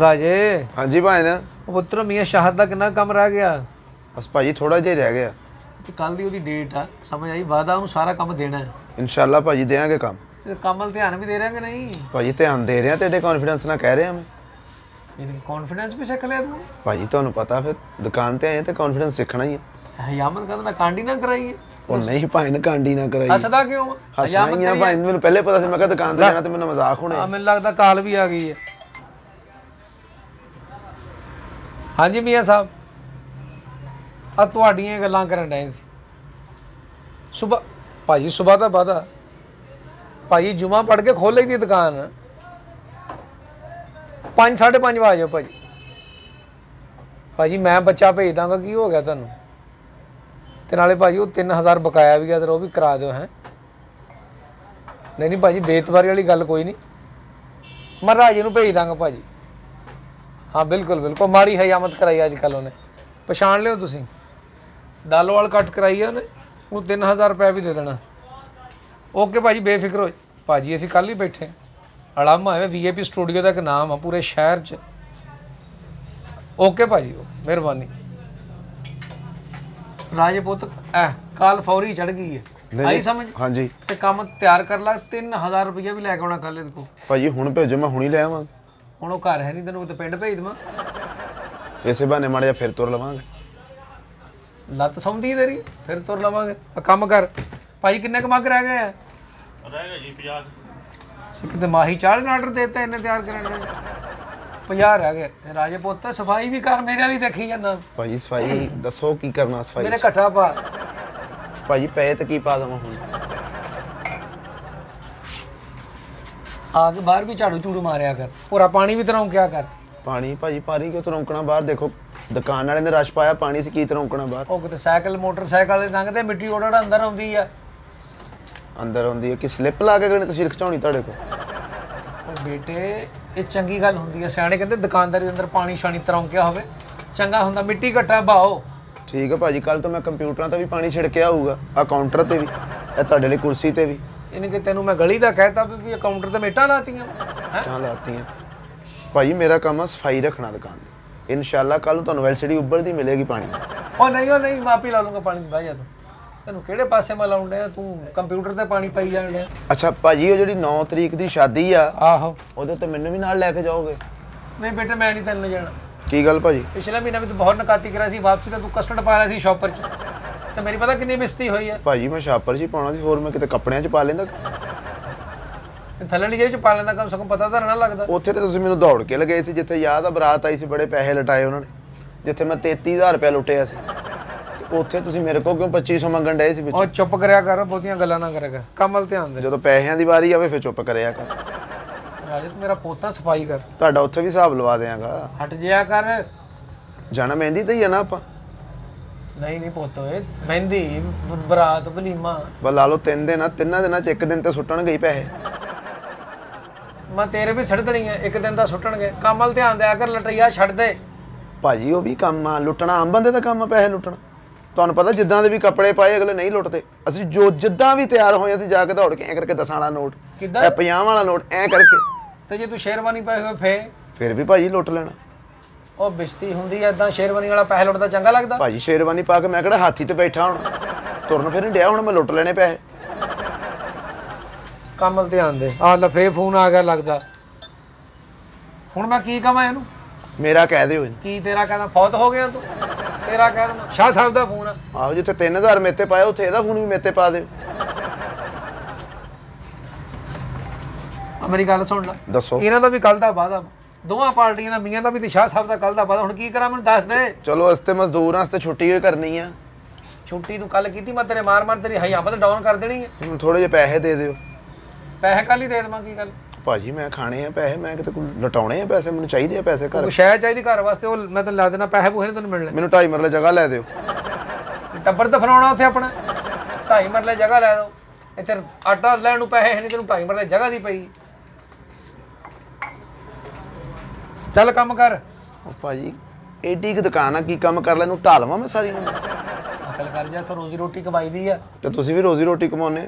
ਰਾਜੇ। ਹਾਂਜੀ ਭਾਈ ਨਾ। ਉਹ ਪੁੱਤਰ ਮੀਆਂ ਸ਼ਾਹਦ ਦਾ ਕਿੰਨਾ ਕੰਮ ਰਹਿ ਗਿਆ? ਬਸ ਭਾਜੀ ਥੋੜਾ ਜਿਹਾ ਹੀ ਰਹਿ ਗਿਆ। ਤੇ ਕੱਲ ਦੀ ਉਹਦੀ ਡੇਟ ਆ ਸਮਝ ਆਈ? ਵਾਦਾ ਉਹਨੂੰ ਸਾਰਾ ਕੰਮ ਦੇਣਾ ਹੈ। ਇਨਸ਼ਾਅੱਲਾ ਭਾਜੀ ਦੇਾਂਗੇ ਕੰਮ। ਤੇ ਕੰਮ ਵੱਲ ਧਿਆਨ ਵੀ ਦੇ ਰਹੇ ਕਿ ਨਹੀਂ? ਭਾਜੀ ਧਿਆਨ ਦੇ ਰਿਹਾ ਤੇਰੇ ਕੌਨਫੀਡੈਂਸ ਨਾਲ ਕਹਿ ਰਿਹਾ ਮੈਂ। ਮੇਰੀ ਕੌਨਫੀਡੈਂਸ ਵੀ ਸਿੱਖ ਲਿਆ ਤੂੰ? ਭਾਜੀ ਤੁਹਾਨੂੰ ਪਤਾ ਫਿਰ ਦੁਕਾਨ ਤੇ ਆਏ ਤੇ ਕੌਨਫੀਡੈਂਸ ਸਿੱਖਣਾ ਹੀ ਹੈ ਹਯਾਮਤ ਕਹਿੰਦਾ ਨਾ ਕਾਂਡੀ ਨਾ ਕਰਾਈਏ। ਉਹ ਨਹੀਂ ਭਾਈ ਨੇ ਕਾਂਡੀ ਨਾ ਕਰਾਈ ਹੱਸਦਾ ਕਿਉਂ? ਆ? ਹੱਸਣਾ ਹੀ ਆ ਭਾਈ ਮੈਨੂੰ ਪਹਿਲੇ ਪਤਾ ਸੀ ਮੈਂ ਕਿਹਾ ਦੁਕਾਨ ਤੇ ਜਾਣਾ ਤੇ ਮੈਨੂੰ ਮਜ਼ਾਕ ਹੋਣਾ ਆ। ਮੈਨੂੰ ਲੱਗਦਾ ਕਾਲ ਵੀ ਆ ਗਈ ਹੈ। ਹਾਂਜੀ ਮੀਆਂ ਸਾਹਿਬ। ਆ ਤੁਹਾਡੀਆਂ ਗੱਲਾਂ ਕਰਨ ਡਏ ਸੀ। ਸਵੇਰ ਭਾਜੀ ਸਵੇਰ ਦਾ ਵਾਦਾ। ਭਾਜੀ ਜੁਮਾ ਪੜ ਕੇ ਖੋਲ ਲਈ ਦੀ ਦੁਕਾਨ 5 5:30 ਵਜੇ ਆ ਜਾਓ ਭਾਜੀ। ਭਾਜੀ ਮੈਂ ਬੱਚਾ ਭੇਜ ਦਾਂਗਾ, ਕੀ ਹੋ ਗਿਆ ਤੁਹਾਨੂੰ? ਤੇ ਨਾਲੇ ਭਾਜੀ ਉਹ 3000 ਬਕਾਇਆ ਵੀ ਗਿਆ, ਤੇ ਉਹ ਵੀ ਕਰਾ ਦਿਓ, ਹੈ। ਨਹੀਂ ਨਹੀਂ ਭਾਜੀ ਬੇਤਵਾਰੀ ਵਾਲੀ ਗੱਲ ਕੋਈ ਨਹੀਂ। ਮੈਂ ਰਾਜੇ ਨੂੰ ਭੇਜ ਦਾਂਗਾ ਭਾਜੀ। ਹਾਂ ਬਿਲਕੁਲ ਬਿਲਕੁਲ। ਮਾੜੀ ਹਯਾਮਤ ਕਰਾਈ ਅੱਜ ਕੱਲ ਉਹਨੇ। ਪਛਾਣ ਲਿਓ ਤੁਸੀਂ। ਦਾਲੋਵਾਲ ਕੱਟ ਕਰਾਈ ਉਹਨੇ ਉਹ 3000 ਰੁਪਏ ਵੀ ਦੇ ਦੇਣਾ। ਓਕੇ ਭਾਜੀ ਬੇਫਿਕਰ ਹੋ ਭਾਜੀ ਅਸੀਂ ਕੱਲ ਹੀ ਬੈਠੇ। ਅਲਾਮਾ ਹੈ ਵੀਏਪੀ ਸਟੂਡੀਓ ਦਾ ਇੱਕ ਨਾਮ ਆ ਪੂਰੇ ਸ਼ਹਿਰ 'ਚ। ਓਕੇ ਭਾਜੀ ਮਿਹਰਬਾਨੀ। ਰਾਜੇ ਪੁੱਤ ਐ ਕਾਲ ਫੌਰੀ ਚੜ ਗਈ ਹੈ ਆਈ। ਸਮਝ? ਹਾਂਜੀ। ਤੇ ਕੰਮ ਤਿਆਰ ਕਰ ਲਾ 3000 ਰੁਪਏ ਵੀ ਲੈ ਕੇ ਆਉਣਾ ਕੱਲ ਇਹਦੇ ਕੋ ਭਾਜੀ ਹੁਣ ਭੇਜੋ ਮੈਂ ਹੁਣੀ ਲੈ ਆਵਾਂਗਾ ਹੁਣ ਉਹ ਘਰ ਹੈ ਨਹੀਂ ਤੈਨੂੰ ਤੇ ਪਿੰਡ ਭੇਜ ਦੇਵਾਂ। ਇਸੇ ਬਹਾਨੇ ਮਾੜਾ ਜਿਹਾ ਫਿਰ ਤੁਰ ਲਵਾਂਗੇ। ਲੱਤ ਸੌਂਦੀ ਤੇਰੀ ਫਿਰ ਤੁਰ ਲਵਾਂਗੇ। ਆ ਕੰਮ ਕਰ। ਭਾਈ ਕਿੰਨੇ ਕੁ ਮੱਗ ਰਹਿ ਗਏ ਆ? ਰਹਿ ਗਿਆ ਜੀ 50 ਸਿੱਖ ਤੇ ਮਾਹੀ ਚਾਹ ਦਾ ਆਰਡਰ ਦਿੱਤਾ ਇਹਨੇ ਤਿਆਰ ਕਰਨ ਦੇ? 50 ਰਹਿ ਗਏ। ਤੇ ਰਾਜੇ ਪੁੱਤ ਸਫ਼ਾਈ ਵੀ ਕਰ ਮੇਰੇ ਵਾਲੀ ਦੇਖੀ ਜਾਂਦਾ। ਭਾਜੀ ਸਫ਼ਾਈ ਦੱਸੋ ਕੀ ਕਰਨਾ ਸਫ਼ਾਈ ਮੇਰੇ ਘਟਾ ਪਾ। ਭਾਜੀ ਪਏ ਤੇ ਕੀ ਪਾ ਦਵਾਂ ਹੁਣ? ਆ ਕੇ ਬਾਹਰ ਵੀ ਝਾੜੂ ਝੂੜੂ ਮਾਰਿਆ ਕਰ। ਪੂਰਾ ਪਾਣੀ ਵੀ ਤਰ੍ਹਾਂ ਕਿਆ ਕਰ। ਪਾਣੀ ਭਾਜੀ ਪਾਣੀ ਕਿਉਂ ਤਰੋਂਕਣਾ ਬਾਹਰ? ਦੇਖੋ ਦੁਕਾਨ ਵਾਲੇ ਨੇ ਰਸ਼ ਪਾਇਆ ਪਾਣੀ ਸੀ ਕੀ ਤਰੋਂਕਣਾ ਬਾਹਰ? ਉਹ ਕਿਤੇ ਸਾਈਕਲ ਮੋਟਰਸਾਈਕਲ ਵਾਲੇ ਲੰਘਦੇ ਮਿੱਟੀ ਉਹੜਾ ਅੰਦਰ ਆਉਂਦੀ ਆ। ਅੰਦਰ ਆਉਂਦੀ ਹੈ ਕਿ ਸਲਿੱਪ ਲਾ ਕੇ ਗਣੇ ਤਸਵੀਰ ਖਿਚਾਉਣੀ ਤੁਹਾਡੇ ਕੋਲ? ਉਹ ਬੇਟੇ ਇਹ ਚੰਗੀ ਗੱਲ ਹੁੰਦੀ ਆ। ਸਿਆਣੇ ਕਹਿੰਦੇ ਦੁਕਾਨਦਾਰੀ ਦੇ ਅੰਦਰ ਪਾਣੀ ਸ਼ਾਣੀ ਤਰੌਂਕਿਆ ਹੋਵੇ। ਚੰਗਾ ਹੁੰਦਾ ਮਿੱਟੀ ਘਟਾ ਬਾਓ ਠੀਕ ਹੈ ਭਾਜੀ ਕੱਲ ਤੋਂ ਮੈਂ ਕੰਪਿਊਟਰਾਂ ਤੇ ਵੀ ਪਾਣੀ ਛਿੜਕਿਆ ਹੋਊਗਾ ਆ ਕਾਊਂਟਰ ਤੇ ਵੀ ਇਹ ਤੁਹਾਡੇ ਲਈ ਕੁਰਸੀ ਤੇ ਵੀ। ਇਹਨੇ ਕਿ ਤੈਨੂੰ ਮੈਂ ਗਲੀ ਦਾ ਕਹਿਤਾ ਵੀ ਵੀ ਇਹ ਕਾਊਂਟਰ ਤੇ ਮੇਟਾਂ ਲਾਤੀਆਂ। ਹੈਂ? ਚਾਹ ਲਾਤੀਆਂ। ਭਾਜੀ ਮੇਰਾ ਕੰਮ ਆ ਸਫ਼ਾਈ ਰੱਖਣਾ ਦੁਕਾਨ ਦੀ ਇਨਸ਼ਾਅੱਲਾ ਕੱਲ ਨੂੰ ਤੁਹਾਨੂੰ ਐਲਸੀਡੀ ਉੱਬਲਦੀ ਮਿਲੇਗੀ ਪਾਣੀ। ਉਹ ਨਹੀਂ ਉਹ ਨਹੀਂ ਮਾਪੀ ਲਾ ਲੂੰਗਾ ਪਾਣੀ ਬਹਿ ਜਾ ਤੂੰ। ਤੈਨੂੰ ਕਿਹੜੇ ਪਾਸੇ ਮੈਂ ਲਾਉਣ ਡਿਆ? ਤੂੰ ਕੰਪਿਊਟਰ ਤੇ ਪਾਣੀ ਪਾਈ ਜਾਣ ਡਿਆ। ਅੱਛਾ ਭਾਜੀ ਉਹ ਜਿਹੜੀ 9 ਤਰੀਕ ਦੀ ਸ਼ਾਦੀ ਆ ਆਹੋ। ਉਹਦੇ ਤੇ ਮੈਨੂੰ ਵੀ ਨਾਲ ਲੈ ਕੇ ਜਾਓਗੇ? ਨਹੀਂ ਬੇਟੇ ਮੈਂ ਨਹੀਂ ਤੈਨੂੰ ਜਾਣਾ। ਕੀ ਗੱਲ ਭਾਜੀ? ਪਿਛਲੇ ਮਹੀਨਾ ਵੀ ਤੂੰ ਬਹੁਤ ਨਕਾਤੀ ਕਰਿਆ ਸੀ ਵਾਪਸੀ ਤਾਂ ਤੂੰ ਕਸਟਰਡ ਪਾ ਲਿਆ ਸੀ ਸ਼ਾਪਰ 'ਚ। ਤੇ ਮੇਰੀ ਪਤਾ ਕਿੰਨੀ ਮਿਸਤੀ ਹੋਈ ਹੈ ਭਾਜੀ ਮੈਂ ਸ਼ਾਪਰ 'ਚ ਹੀ ਪਾਉਣਾ ਸੀ ਹੋਰ ਮੈਂ ਕਿਤੇ ਕੱਪੜਿਆਂ 'ਚ ਪਾ ਲੈਂਦਾ ਥੱਲੇ ਜੇਬ 'ਚ ਪਾ ਲੈਂਦਾ ਕਮ ਸੇ ਕਮ ਪਤਾ ਤਾਂ ਲੱਗਦਾ। ਉੱਥੇ ਤੇ ਤੁਸੀਂ ਮੈਨੂੰ ਦੌੜ ਕੇ ਲਗਾਏ ਸੀ ਜਿੱਥੇ ਯਾਦ ਆ ਬਰਾਤ ਆਈ ਸੀ ਬੜੇ ਪੈਸੇ ਲਟਾਏ ਉਹਨਾਂ ਨੇ ਜਿੱਥੇ ਮੈਂ 33000 ਰੁਪਏ ਲੁੱਟਿਆ ਸੀ। ਉੱਥੇ ਤੁਸੀਂ ਮੇਰੇ ਕੋਲ ਕਿਉਂ 2500 ਮੰਗਣ ਡਏ ਸੀ ਵਿੱਚ? ਉਹ ਚੁੱਪ ਕਰਿਆ ਕਰ ਬਹੁਤੀਆਂ ਗੱਲਾਂ ਨਾ ਕਰਿਆ ਕਰ ਕੰਮ ਵੱਲ ਧਿਆਨ ਦੇ। ਜਦੋਂ ਪੈਸਿਆਂ ਦੀ ਵਾਰੀ ਆਵੇ ਫਿਰ ਚੁੱਪ ਕਰਿਆ ਕਰ। ਰਾਜੇ ਤੂੰ ਮੇਰਾ ਪੋਤਾ ਸਫ਼ਾਈ ਕਰ। ਤੁਹਾਡਾ ਉੱਥੇ ਵੀ ਹਿਸਾਬ ਲਵਾ ਦਿਆਂਗਾ। ਹਟ ਜਿਆ ਕਰ। ਜਾਣਾ ਮਹਿੰਦੀ ਤੇ ਹੀ ਆ ਨਾ ਆਪਾਂ? ਨਹੀਂ ਨਹੀਂ ਪੁੱਤ ਓਏ ਮਹਿੰਦੀ ਬ- ਬਰਾਤ ਵਲੀਮਾ ਬਸ ਲਾ ਲਓ ਤਿੰਨ ਦਿਨ ਆ ਤਿੰਨਾਂ ਦਿਨਾਂ 'ਚ ਇੱਕ ਦਿਨ ਤੇ ਸੁੱਟਣ ਗਈ ਪੈਸੇ। ਮੈਂ ਤੇਰੇ ਵੀ ਛੱਡ ਦੇਣੀ ਹੈ ਇੱਕ ਦਿਨ ਦਾ ਸੁੱਟਣਗੇ। ਕੰਮ ਵੱਲ ਧਿਆਨ ਦਿਆ ਕਰ ਲਟਈਆ ਛੱਡ ਦੇ। ਭਾਜੀ ਉਹ ਵੀ ਕੰਮ ਆ ਲੁੱਟਣਾ ਆਮ ਬੰਦੇ ਦਾ ਕੰਮ ਆ ਪੈਸੇ ਲੁੱਟਣਾ। ਤੁਹਾਨੂੰ ਪਤਾ ਜਿੱਦਾਂ ਦੇ ਵੀ ਕੱਪੜੇ ਪਾਏ ਅਗਲੇ ਨਹੀਂ ਲੁੱਟਦੇ। ਅਸੀਂ ਜੋ ਜਿੱਦਾਂ ਵੀ ਤਿਆਰ ਹੋਏ ਅਸੀਂ ਜਾ ਕੇ ਦੌੜ ਕੇ ਐ ਕਰਕੇ ਦਸਾਂ ਵਾਲਾ ਨੋਟ ਕਿੱਦਾਂ? ਇਹ 50 ਵਾਲਾ ਨੋਟ ਐ ਕਰਕੇ। ਤੇ ਜੇ ਤੂੰ ਸ਼ੇਰਵਾਨੀ ਪਾਏ ਹੋਏ ਫੇ ਫਿਰ ਵੀ ਭਾਜੀ ਲੁੱਟ ਲੈਣਾ। ਉਹ ਬਿਸਤੀ ਹੁੰਦੀ ਐ ਇਦਾਂ ਸ਼ੇਰਵਾਨੀ ਵਾਲਾ ਪੈਸੇ ਲੁੱਟਦਾ ਚੰਗਾ ਲੱਗਦਾ? ਭਾਜੀ ਸ਼ੇਰਵਾਨੀ ਪਾ ਕੇ ਮੈਂ ਕਿਹੜਾ ਹਾਥੀ ਤੇ ਬੈਠਾ ਹੁਣ? ਤੁਰਨ ਫਿਰ ਨਹੀਂ ਡਿਆ ਹੁਣ ਮੈਂ ਲੁੱਟ ਲੈਣੇ ਪੈਸੇ। ਕੰਮ ਵੱਲ ਧਿਆਨ ਦੇ। ਆ ਲਫੇ ਫੋਨ ਆ ਗਿਆ ਲੱਗਦਾ। ਹੁਣ ਮੈਂ ਕੀ ਕਵਾਂ ਇਹਨੂੰ? ਮੇਰਾ ਕਹਿ ਦਿਓ ਇਹਨੂੰ। ਕੀ ਤੇਰਾ ਕਹਿੰਦਾ ਫੌਤ ਹੋ ਗਿਆ ਤੂੰ? ਤੇਰਾ ਕਹਿ ਸ਼ਾਹ ਸਾਹਿਬ ਦਾ ਫੋਨ ਆ। ਆਹੋ ਜਿੱਥੇ 3000 ਮੇਤੇ ਪਾਇਆ ਉੱਥੇ ਇਹਦਾ ਫੋਨ ਵੀ ਮੇਤੇ ਪਾ ਦਿਓ। ਮੇਰੀ ਗੱਲ ਸੁਣ ਲੈ। ਦੱਸੋ। ਇਹਨਾਂ ਦਾ ਵੀ ਕੱਲ ਦਾ ਵਾਦਾ ਦੋਵਾਂ ਪਾਰਟੀਆਂ ਦਾ ਮੀਆਂ ਦਾ ਵੀ ਤੇ ਸ਼ਾਹ ਸਾਹਿਬ ਦਾ ਕੱਲ ਦਾ ਵਾਦਾ ਹੁਣ ਕੀ ਕਰਾਂ ਮੈਨੂੰ ਦੱਸ ਦੇ। ਚਲੋ ਅਸਤੇ ਮਜ਼ਦੂਰਾਂ ਵਾਸਤੇ ਛੁੱਟੀ ਹੋਈ ਕਰਨੀ ਆ। ਛੁੱਟੀ ਤੂੰ ਕੱਲ ਕੀਤੀ ਮੈਂ ਤੇਰੇ ਮਾਰ ਮਾਰ ਤੇਰੀ ਹਯਾਮਤ ਡਾਊਨ ਕਰ ਦੇਣੀ ਹੈ ਥੋੜੇ ਜਿਹੇ ਪੈਸੇ ਦੇ ਦਿਓ। ਪੈਸੇ ਕੱਲ ਹੀ ਦੇ ਦੇਵਾਂ ਕੀ ਗੱਲ? ਭਾਜੀ ਮੈਂ ਖਾਣੇ ਆ ਪੈਸੇ ਮੈਂ ਕਿਤੇ ਕੋਈ ਲਟਾਉਣੇ ਆ ਪੈਸੇ ਮੈਨੂੰ ਚਾਹੀਦੇ ਆ ਪੈਸੇ ਘਰ। ਸ਼ਹਿ ਚਾਹੀਦੀ ਘਰ ਵਾਸਤੇ ਉਹ ਮੈਂ ਤੈਨੂੰ ਲਾ ਦੇਣਾ ਪੈਸੇ ਨੀ ਤੈਨੂੰ ਮਿਲਣੇ। ਮੈਨੂੰ ਢਾਈ ਮਰਲੇ ਜਗ੍ਹਾ ਲੈ ਦਿਓ। ਟੱਬਰ ਤਾਂ ਫਲਾਉਣਾ ਉੱਥੇ ਆਪਣਾ। ਢਾਈ ਮਰਲੇ ਜਗ੍ਹਾ ਲੈ ਦੋ। ਇੱਥੇ ਆਟਾ ਲੈਣ ਨੂੰ ਪੈਸੇ ਹੈ ਨਹੀਂ ਤੈਨੂੰ ਢਾਈ ਮਰਲੇ ਜਗ੍ਹਾ ਦੀ ਪਈ। ਚੱਲ ਕੰਮ ਕਰ। ਉਹ ਭਾਜੀ ਏਡੀ ਕੁ ਦੁਕਾਨ ਆ ਕੀ ਕੰਮ ਕਰ ਲੈ ਨੂੰ ਢਾਲਵਾਂ ਮੈਂ ਸਾਰੀ ਨੂੰ। ਅਕਲ ਕਰ ਜਾ ਤੋ ਰੋਜ਼ੀ ਰੋਟੀ ਕਮਾਈ ਦੀ ਆ। ਤੇ ਤੁਸੀਂ ਵੀ ਰੋਜ਼ੀ ਰੋਟੀ ਕਮਾਉਨੇ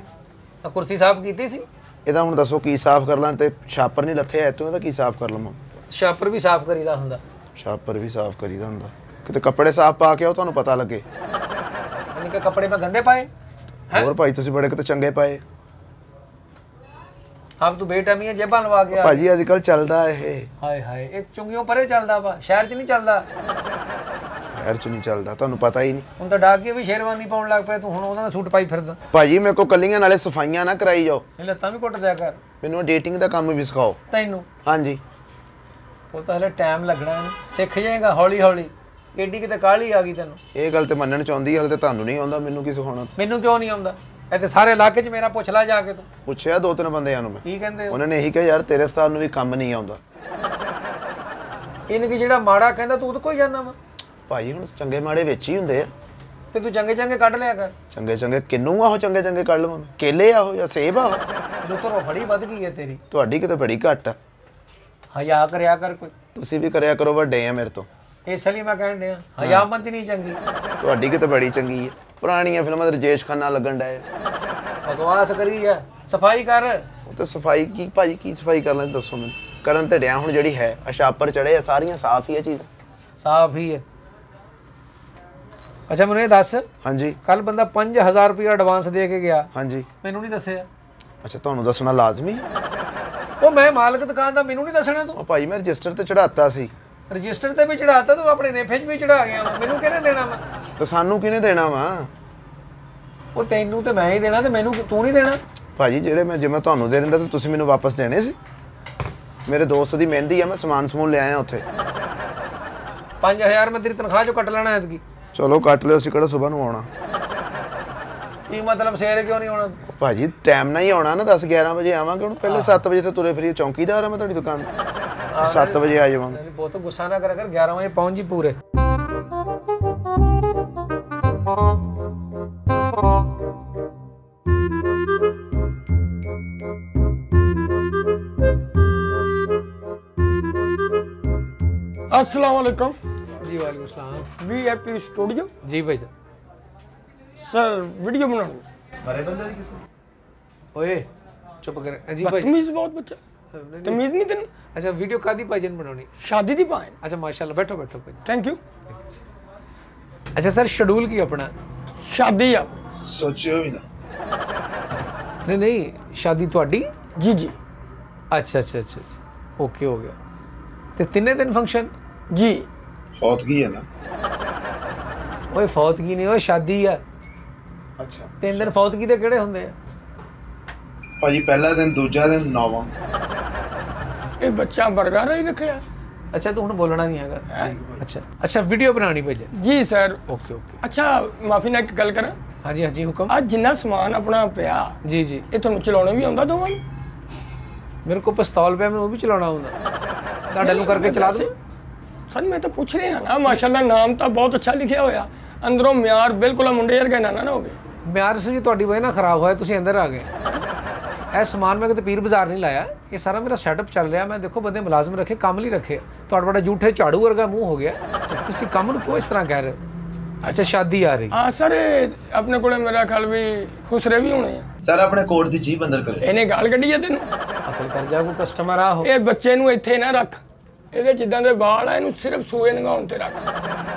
ਆ ਕੁਰਸੀ ਸਾਫ਼ ਕੀਤੀ ਸੀ? ਇਹਦਾ ਹੁਣ ਦੱਸੋ ਕੀ ਸਾਫ਼ ਕਰ ਲਾਂ ਤੇ ਛਾਪਰ ਨਹੀਂ ਲੱਥੇ ਐ ਤੂੰ ਇਹਦਾ ਕੀ ਸਾਫ਼ ਕਰ ਲਵਾਂ? ਸ਼ਾਪਰ ਵੀ ਸਾਫ਼ ਕਰੀਦਾ ਹੁੰਦਾ। ਸ਼ਾਪਰ ਵੀ ਸਾਫ਼ ਕਰੀਦਾ ਹੁੰਦਾ। ਕਿਤੇ ਕੱਪੜੇ ਸਾਫ਼ ਪਾ ਕੇ ਆਓ ਤੁਹਾਨੂੰ ਪਤਾ ਲੱਗੇ। ਕਿ ਕੱਪੜੇ ਮੈਂ ਗੰਦੇ ਪਾਏ? ਹੋਰ ਭਾਈ ਤੁਸੀਂ ਬੜੇ ਕਿਤੇ ਚੰਗੇ ਪਾਏ। ਆਪ ਤੂੰ ਬੇਟਮੀਆਂ ਜੇਬਾਂ ਲਵਾ ਕੇ ਆ ਭਾਜੀ ਅੱਜ ਕੱਲ ਚੱਲਦਾ ਇਹ। ਹਾਏ ਹਾਏ ਇਹ ਚੁੰਗੀਆਂ ਪਰੇ ਚੱਲਦਾ ਵਾ ਸ਼ਹਿਰ 'ਚ ਨਹੀਂ ਚੱਲਦਾ। ਸ਼ਹਿਰ ਚ ਨਹੀਂ ਚੱਲਦਾ ਤੁਹਾਨੂੰ ਪਤਾ ਹੀ ਨਹੀਂ। ਹੁਣ ਤਾਂ ਡਾਕ ਕੇ ਵੀ ਸ਼ੇਰਵਾਨੀ ਪਾਉਣ ਲੱਗ ਪਿਆ ਤੂੰ ਹੁਣ ਉਹਦਾ ਨਾਲ ਸੂਟ ਪਾਈ ਫਿਰਦਾ। ਭਾਜੀ ਮੇਰੇ ਕੋ ਕੱਲੀਆਂ ਨਾਲੇ ਸਫਾਈਆਂ ਨਾ ਕਰਾਈ ਜਾਓ। ਇਹ ਲੱਤਾਂ ਵੀ ਕੁੱਟ ਦਿਆ ਕਰ। ਮੈਨੂੰ ਡੇਟਿੰਗ ਦਾ ਕੰਮ ਵੀ ਸਿਖਾਓ। ਤੈਨੂੰ? ਹਾਂਜੀ। ਉਹ ਤਾਂ ਹਲੇ ਟਾਈਮ ਲੱਗਣਾ ਇਹਨੂੰ। ਸਿੱਖ ਜਾਏਗਾ ਹੌਲੀ ਹੌਲੀ। ਏਡੀ ਕਿਤੇ ਕਾਹਲੀ ਆ ਗਈ ਤੈਨੂੰ। ਇਹ ਗੱਲ ਤੇ ਮੰਨਣ ਚ ਆਉਂਦੀ ਹਲੇ ਤੇ ਤੁਹਾਨੂੰ ਨਹੀਂ ਆਉਂਦਾ ਮੈਨੂੰ ਕੀ ਸਿਖਾਉਣਾ ਮੈਨੂੰ ਕਿਉਂ ਨਹੀਂ ਆਉਂਦਾ? ਤੇ ਸਾਰੇ ਇਲਾਕੇ 'ਚ ਮੇਰਾ ਪੁੱਛ ਲੈ ਜਾ ਕੇ ਤੂੰ। ਪੁੱਛਿਆ ਦੋ ਤਿੰਨ ਬੰਦਿਆਂ ਨੂੰ ਮੈਂ। ਕੀ ਕਹਿੰਦੇ ਉਹਨਾਂ ਨੇ ਇਹੀ ਕਿਹਾ ਯਾਰ ਤੇਰੇ ਸਤਾਨ ਨੂੰ ਵੀ ਕੰਮ ਨਹੀਂ ਆਉਂਦਾ। ਇਹਨੂੰ ਕਿ ਜਿਹੜਾ ਮਾੜਾ ਕਹਿੰਦਾ ਤੂੰ ਤਾਂ ਕੋਈ ਜਾਣਾ ਵਾ? ਭਾਈ ਹੁਣ ਚੰਗੇ ਮਾੜੇ ਵਿੱਚ ਹੀ ਹੁੰਦੇ ਆ। ਤੇ ਤੂੰ ਚੰਗੇ ਚੰਗੇ ਕੱਢ ਲਿਆ ਕਰ। ਚੰਗੇ ਚੰਗੇ ਕਿੰਨੂ ਆਹੋ ਚੰਗੇ ਚੰਗੇ ਕੱਢ ਲਵਾਂ ਮੈਂ? ਕੇਲੇ ਆਹੋ ਜਾਂ ਸੇਬ ਆਹੋ? ਲੁੱਤਰੋ ਫੜੀ ਵੱਧ ਗਈ ਹੈ ਤੇਰੀ। ਤੁਹਾਡੀ ਕਿਤੇ ਬੜੀ ਘੱਟ ਆ। ਹਯਾ ਕਰਿਆ ਕਰ ਕੋਈ। ਤੁਸੀਂ ਵੀ ਕਰਿਆ ਕਰੋ ਵੱਡੇ ਆ ਮੇਰੇ ਤੋਂ। ਇਸ ਲਈ ਮੈਂ ਕਹਿਣ ਡਿਆ ਹਯਾ ਮੰਦੀ ਨਹੀਂ ਚੰਗੀ। ਤੁਹਾਡੀ ਕਿਤੇ ਬੜੀ ਚੰਗੀ ਹੈ ਪੁਰਾਣੀਆਂ ਫਿਲਮਾਂ ਦੇ ਰਜੇਸ਼ ਖੰਨਾ ਲੱਗਣ ਡਏ ਬਕਵਾਸ ਕਰੀ ਹੈ। ਸਫ਼ਾਈ ਕਰ। ਉਹ ਤੇ ਸਫ਼ਾਈ ਕੀ ਭਾਜੀ ਕੀ ਸਫ਼ਾਈ ਕਰ ਲੈਂਦੇ ਦੱਸੋ ਮੈਨੂੰ। ਕਰਨ ਤੇ ਡਿਆ ਹੁਣ ਜਿਹੜੀ ਹੈ ਅਸ਼ਾਪਰ ਚੜੇ ਆ ਸਾਰੀਆਂ ਸਾਫ਼ ਹੀ ਆ ਚੀਜ਼। ਸਾਫ਼ ਹੀ ਹੈ। ਅੱਛਾ ਮੈਨੂੰ ਇਹ ਦੱਸ। ਹਾਂਜੀ। ਕੱਲ ਬੰਦਾ 5000 ਰੁਪਏ ਐਡਵਾਂਸ ਦੇ ਕੇ ਗਿਆ। ਹਾਂਜੀ। ਮੈਨੂੰ ਨਹੀਂ ਦੱਸਿਆ। ਅੱਛਾ ਤੁਹਾਨੂੰ ਦੱਸਣਾ ਲਾਜ਼ਮੀ? ਉਹ ਮੈਂ ਮਾਲਕ ਦੁਕਾਨ ਦਾ ਮੈਨੂੰ ਨਹੀਂ ਦੱਸਣਾ ਤੂੰ। ਉਹ ਭਾਈ ਮੈਂ ਰਜਿਸਟਰ ਤੇ ਚੜਾਤਾ ਸੀ। ਰਜਿਸਟਰ ਤੇ ਵੀ ਚੜਾਤਾ ਤੂੰ ਆਪਣੇ ਨੇਫੇ 'ਚ ਵੀ ਚੜਾ ਗਿਆ। ਮੈਨੂੰ ਕਿਹਨੇ ਦੇਣਾ ਵਾ? ਤਾਂ ਸਾਨੂੰ ਕਿਹਨੇ ਦੇਣਾ ਵਾ? ਉਹ ਤੈਨੂੰ ਤੇ ਮੈਂ ਹੀ ਦੇਣਾ ਤੇ ਮੈਨੂੰ ਤੂੰ ਨਹੀਂ ਦੇਣਾ? ਭਾਜੀ ਜਿਹੜੇ ਮੈਂ ਜੇ ਮੈਂ ਤੁਹਾਨੂੰ ਦੇ ਦਿੰਦਾ ਤਾਂ ਤੁਸੀਂ ਮੈਨੂੰ ਵਾਪਸ ਦੇਣੇ ਸੀ। ਮੇਰੇ ਦੋਸਤ ਦੀ ਮਹਿੰਦੀ ਆ ਮੈਂ ਸਮਾਨ ਸਮੂਨ ਲਿਆਇਆ ਉੱਥੇ। 5000 ਮੈਂ ਤੇਰੀ ਤਨਖਾਹ ਚੋਂ ਕੱਟ ਲੈਣਾ ਐਤਕੀ। ਚਲੋ ਕੱਟ ਲਿਓ ਅਸੀਂ ਕਿਹੜਾ ਸਵੇਰ ਨੂੰ ਆਉਣਾ। ਕੀ ਮਤਲਬ ਸਵੇਰੇ ਕਿਉਂ ਨਹੀਂ ਆਉਣਾ? ਭਾਜੀ ਟਾਈਮ ਨਾਲ ਹੀ ਆਉਣਾ ਨਾ 10 11 ਵਜੇ ਆਵਾਂਗੇ ਹੁਣ ਪਹਿਲੇ 7 ਵਜੇ ਤੇ ਤੁਰੇ ਫਿਰੀਏ ਚੌਂਕੀਦਾਰ ਆ ਮੈਂ ਤੁਹਾਡੀ ਦੁਕਾਨ ਤੇ। सात बजे आ जाओ वो तो गुस्सा ना कर अगर ग्यारह बजे पहुँच जी पूरे। अस्सलाम जी वालेकुम सलाम। वी पी स्टूडियो जी भाई साहब। सर वीडियो बना बड़े बंदे ओए चुप कर। अजीब भाई बहुत बच्चा। तमीज नहीं तेन ਅੱਛਾ ਵੀਡੀਓ ਕਾਦੀ ਭਾਜਨ ਬਣਾਉਣੀ शादी दी पाए ਅੱਛਾ ਮਾਸ਼ਾਅੱਲਾ ਬੈਠੋ ਬੈਠੋ ਭਾਈ थैंक यू ਅੱਛਾ ਸਰ ਸ਼ਡਿਊਲ ਕੀ ਆਪਣਾ शादी आप ਸੋਚਿਓ ਵੀ ਨਾ ਨਹੀਂ ਨਹੀਂ ਸ਼ਾਦੀ ਤੁਹਾਡੀ जी जी ਅੱਛਾ ਅੱਛਾ ਅੱਛਾ ਓਕੇ ਹੋ ਗਿਆ ਤੇ ਤਿੰਨੇ ਦਿਨ ਫੰਕਸ਼ਨ जी ਫੌਤਗੀ ਹੈ ਨਾ ਓਏ ਫੌਤਗੀ ਨਹੀਂ ਓਏ ਸ਼ਾਦੀ ਆ ਅੱਛਾ ਤਿੰਨ ਦਿਨ ਫੌਤਗੀ ਦੇ ਕਿਹੜੇ ਹੁੰਦੇ ਆ ਭਾਜੀ ਪਹਿਲਾ ਦਿਨ ਦੂਜਾ ਦਿਨ ਨੌਵਾਂ ਇਹ ਬੱਚਾ ਵਰਗਾ ਨਹੀਂ ਰੱਖਿਆ। ਅੱਛਾ ਤੂੰ ਹੁਣ ਬੋਲਣਾ ਨਹੀਂ ਹੈਗਾ। ਹੈਂ? ਅੱਛਾ ਅੱਛਾ ਵੀਡੀਓ ਬਣਾਉਣੀ ਭੇਜੇ ਜੀ। ਸਰ ਓਕੇ ਓਕੇ ਅੱਛਾ ਮਾਫੀ ਨਾਲ ਇੱਕ ਗੱਲ ਕਰਾਂ। ਹਾਂਜੀ ਹਾਂਜੀ ਹੁਕਮ। ਆ ਜਿੰਨਾ ਸਮਾਨ ਆਪਣਾ ਪਿਆ ਜੀ ਜੀ। ਇਹ ਤੁਹਾਨੂੰ ਚਲਾਉਣਾ ਵੀ ਆਉਂਦਾ ਦੋਵਾਂ ਨੂੰ? ਮੇਰੇ ਕੋ ਪਿਸਤੌਲ ਪਿਆ ਮੈਨੂੰ ਉਹ ਵੀ ਚਲਾਉਣਾ ਆਉਂਦਾ। ਤੁਹਾਡੇ ਨੂੰ ਕਰਕੇ ਚਲਾ ਦੂੰ? ਸਰ ਮੈਂ ਤਾਂ ਪੁੱਛ ਰਿਹਾ ਨਾ ਮਾਸ਼ਾਅੱਲਾ ਨਾਮ ਤਾਂ ਬਹੁਤ ਅੱਛਾ ਲਿਖਿਆ ਹੋਇਆ। ਅੰਦਰੋਂ ਮਿਆਰ ਬਿਲਕੁਲ ਆ ਮੁੰਡੇ ਵਰਗਾ ਨਾ ਨਾ ਨਾ ਹੋਵੇ। ਮਿਆਰ ਸਿੰਘ ਜੀ ਤੁਹਾਡੀ ਵਜ੍ਹਾ ਨਾਲ ਖਰਾਬ ਹੋਇਆ ਤੁਸੀਂ ਅੰਦਰ ਆ ਗਏ। ਇਹ ਸਮਾਨ ਮੈਂ ਕਿਤੇ ਪੀਰ ਬਾਜ਼ਾਰ ਨਹੀਂ ਲਾਇਆ। ਇਹ ਸਾਰਾ ਮੇਰਾ ਸੈਟਅਪ ਚੱਲ ਰਿਹਾ। ਮੈਂ ਦੇਖੋ ਬੰਦੇ ਮੁਲਾਜ਼ਮ ਰੱਖੇ ਕੰਮ ਲਈ ਰੱਖੇ। ਤੁਹਾਡਾ ਬੜਾ ਝੂਠੇ ਝਾੜੂ ਵਰਗਾ ਮੂੰਹ ਹੋ ਗਿਆ। ਤੁਸੀਂ ਕੰਮ ਨੂੰ ਕਿਉਂ ਇਸ ਤਰ੍ਹਾਂ ਕਹਿ ਰਹੇ ਹੋ? ਅੱਛਾ ਸ਼ਾਦੀ ਆ ਰਹੀ। ਹਾਂ ਸਰ ਆਪਣੇ ਕੋਲੇ ਮੇਰਾ ਖਿਆਲ ਵੀ ਖੁਸਰੇ ਵੀ ਹੋਣੇ ਆ। ਸਰ ਆਪਣੇ ਕੋਟ ਦੀ ਜੀਭ ਅੰਦਰ ਕਰੇ। ਇਹਨੇ ਗਾਲ ਕੱਢੀ ਆ ਤੈਨੂੰ? ਅਕਲ ਕਰ ਜਾ ਕੋ ਕਸਟਮਰ ਆ ਹੋ ਇਹ ਬੱਚੇ ਨੂੰ ਇੱਥੇ ਨਾ ਰੱਖ। ਇਹਦੇ ਜਿੱਦਾਂ ਦੇ ਵਾਲ ਆ ਇਹਨੂੰ ਸਿਰਫ ਸੂਏ ਨਗਾਉਣ ਤੇ ਰੱਖ।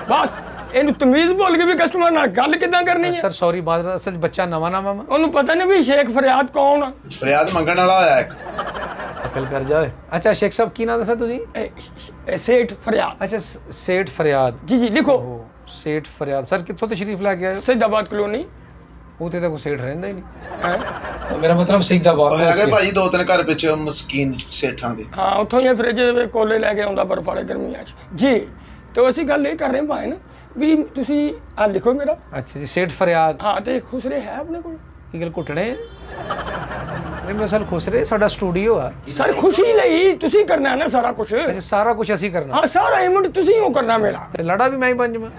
ਬਸ। ਇਹਨੂੰ ਤਮੀਜ਼ ਭੁੱਲ ਕੇ ਵੀ ਕਸਟਮਰ ਨਾਲ ਗੱਲ ਕਿੱਦਾਂ ਕਰਨੀ ਹੈ? ਸਰ ਸੌਰੀ ਬਾਦ ਅਸਲ ਬੱਚਾ ਨਵਾਂ ਨਵਾਂ ਵਾ ਉਹਨੂੰ ਪਤਾ ਨਹੀਂ ਵੀ ਸ਼ੇਖ ਫਰਿਆਦ ਕੌਣ ਆ। ਫਰਿਆਦ ਮੰਗਣ ਵਾਲਾ ਹੋਇਆ ਇੱਕ। ਅਕਲ ਕਰ ਜਾ ਓਏ। ਅੱਛਾ ਸ਼ੇਖ ਸਾਹਿਬ ਕੀ ਨਾਮ ਦੱਸਿਆ ਤੁਸੀਂ? ਇਹ ਇਹ ਸੇਠ ਫਰਿਆਦ। ਅੱਛਾ ਸ- ਸੇਠ ਫਰਿਆਦ। ਜੀ ਜੀ ਲਿਖੋ। ਉਹ ਸੇਠ ਫਰਿਆਦ। ਸਰ ਕਿੱਥੋਂ ਤਸ਼ਰੀਫ ਲੈ ਕੇ ਆਏ ਹੋ? ਸਿੱਧਾਬਾਦ ਕਲੋਨੀ। ਉੱਥੇ ਤਾਂ ਕੋਈ ਸੇਠ ਰਹਿੰਦਾ ਹੀ ਨਹੀਂ। ਹੈ? ਮੇਰਾ ਮਤਲਬ ਉਹ ਸਿੱਧਾਬਾਦ ਹੈਗੇ ਭਾਜੀ ਦੋ ਤਿੰਨ ਘਰ ਪਿੱਛੇ ਮਸਕੀਨ ਸੇਠਾਂ ਦੇ। ਹਾਂ ਉੱਥੋਂ ਹੀ ਇਹ ਫ੍ਰਿਜ ਦੇ ਵਿੱਚ ਕੋਲੇ ਲੈ ਕੇ ਆਉਂਦਾ ਬਰਫ ਵਾਲੇ ਗਰਮੀਆਂ 'ਚ। ਜੀ ਤੇ ਅਸੀਂ ਗੱਲ ਇਹ ਕਰ ਰਹੇ ਭਾਈ ਨਾ ਵੀ ਤੁਸੀਂ ਆ ਲਿਖੋ ਮੇਰਾ। ਅੱਛਾ ਜੀ ਸੇਠ ਫਰਿਆਦ। ਹਾਂ ਤੇ ਖੁਸਰੇ ਹੈ ਆਪਣੇ ਕੋਲ। ਕੀ ਗੱਲ ਘੁੱਟਣੇ ਨਹੀਂ ਮੈਂ ਸਰ ਖੁਸਰੇ ਸਾਡਾ ਸਟੂਡੀਓ ਆ। ਸਰ ਖੁਸ਼ੀ ਲਈ ਤੁਸੀਂ ਕਰਨਾ ਨਾ ਸਾਰਾ ਕੁਝ ਅੱਛਾ ਸਾਰਾ ਕੁਝ ਅਸੀਂ ਕਰਨਾ। ਹਾਂ ਸਾਰਾ ਇਮਟ ਤੁਸੀਂ ਉਹ ਕਰਨਾ ਮੇਰਾ। ਤੇ ਲੜਾ ਵੀ ਮੈਂ ਹੀ ਬਣ ਜਾਵਾਂ।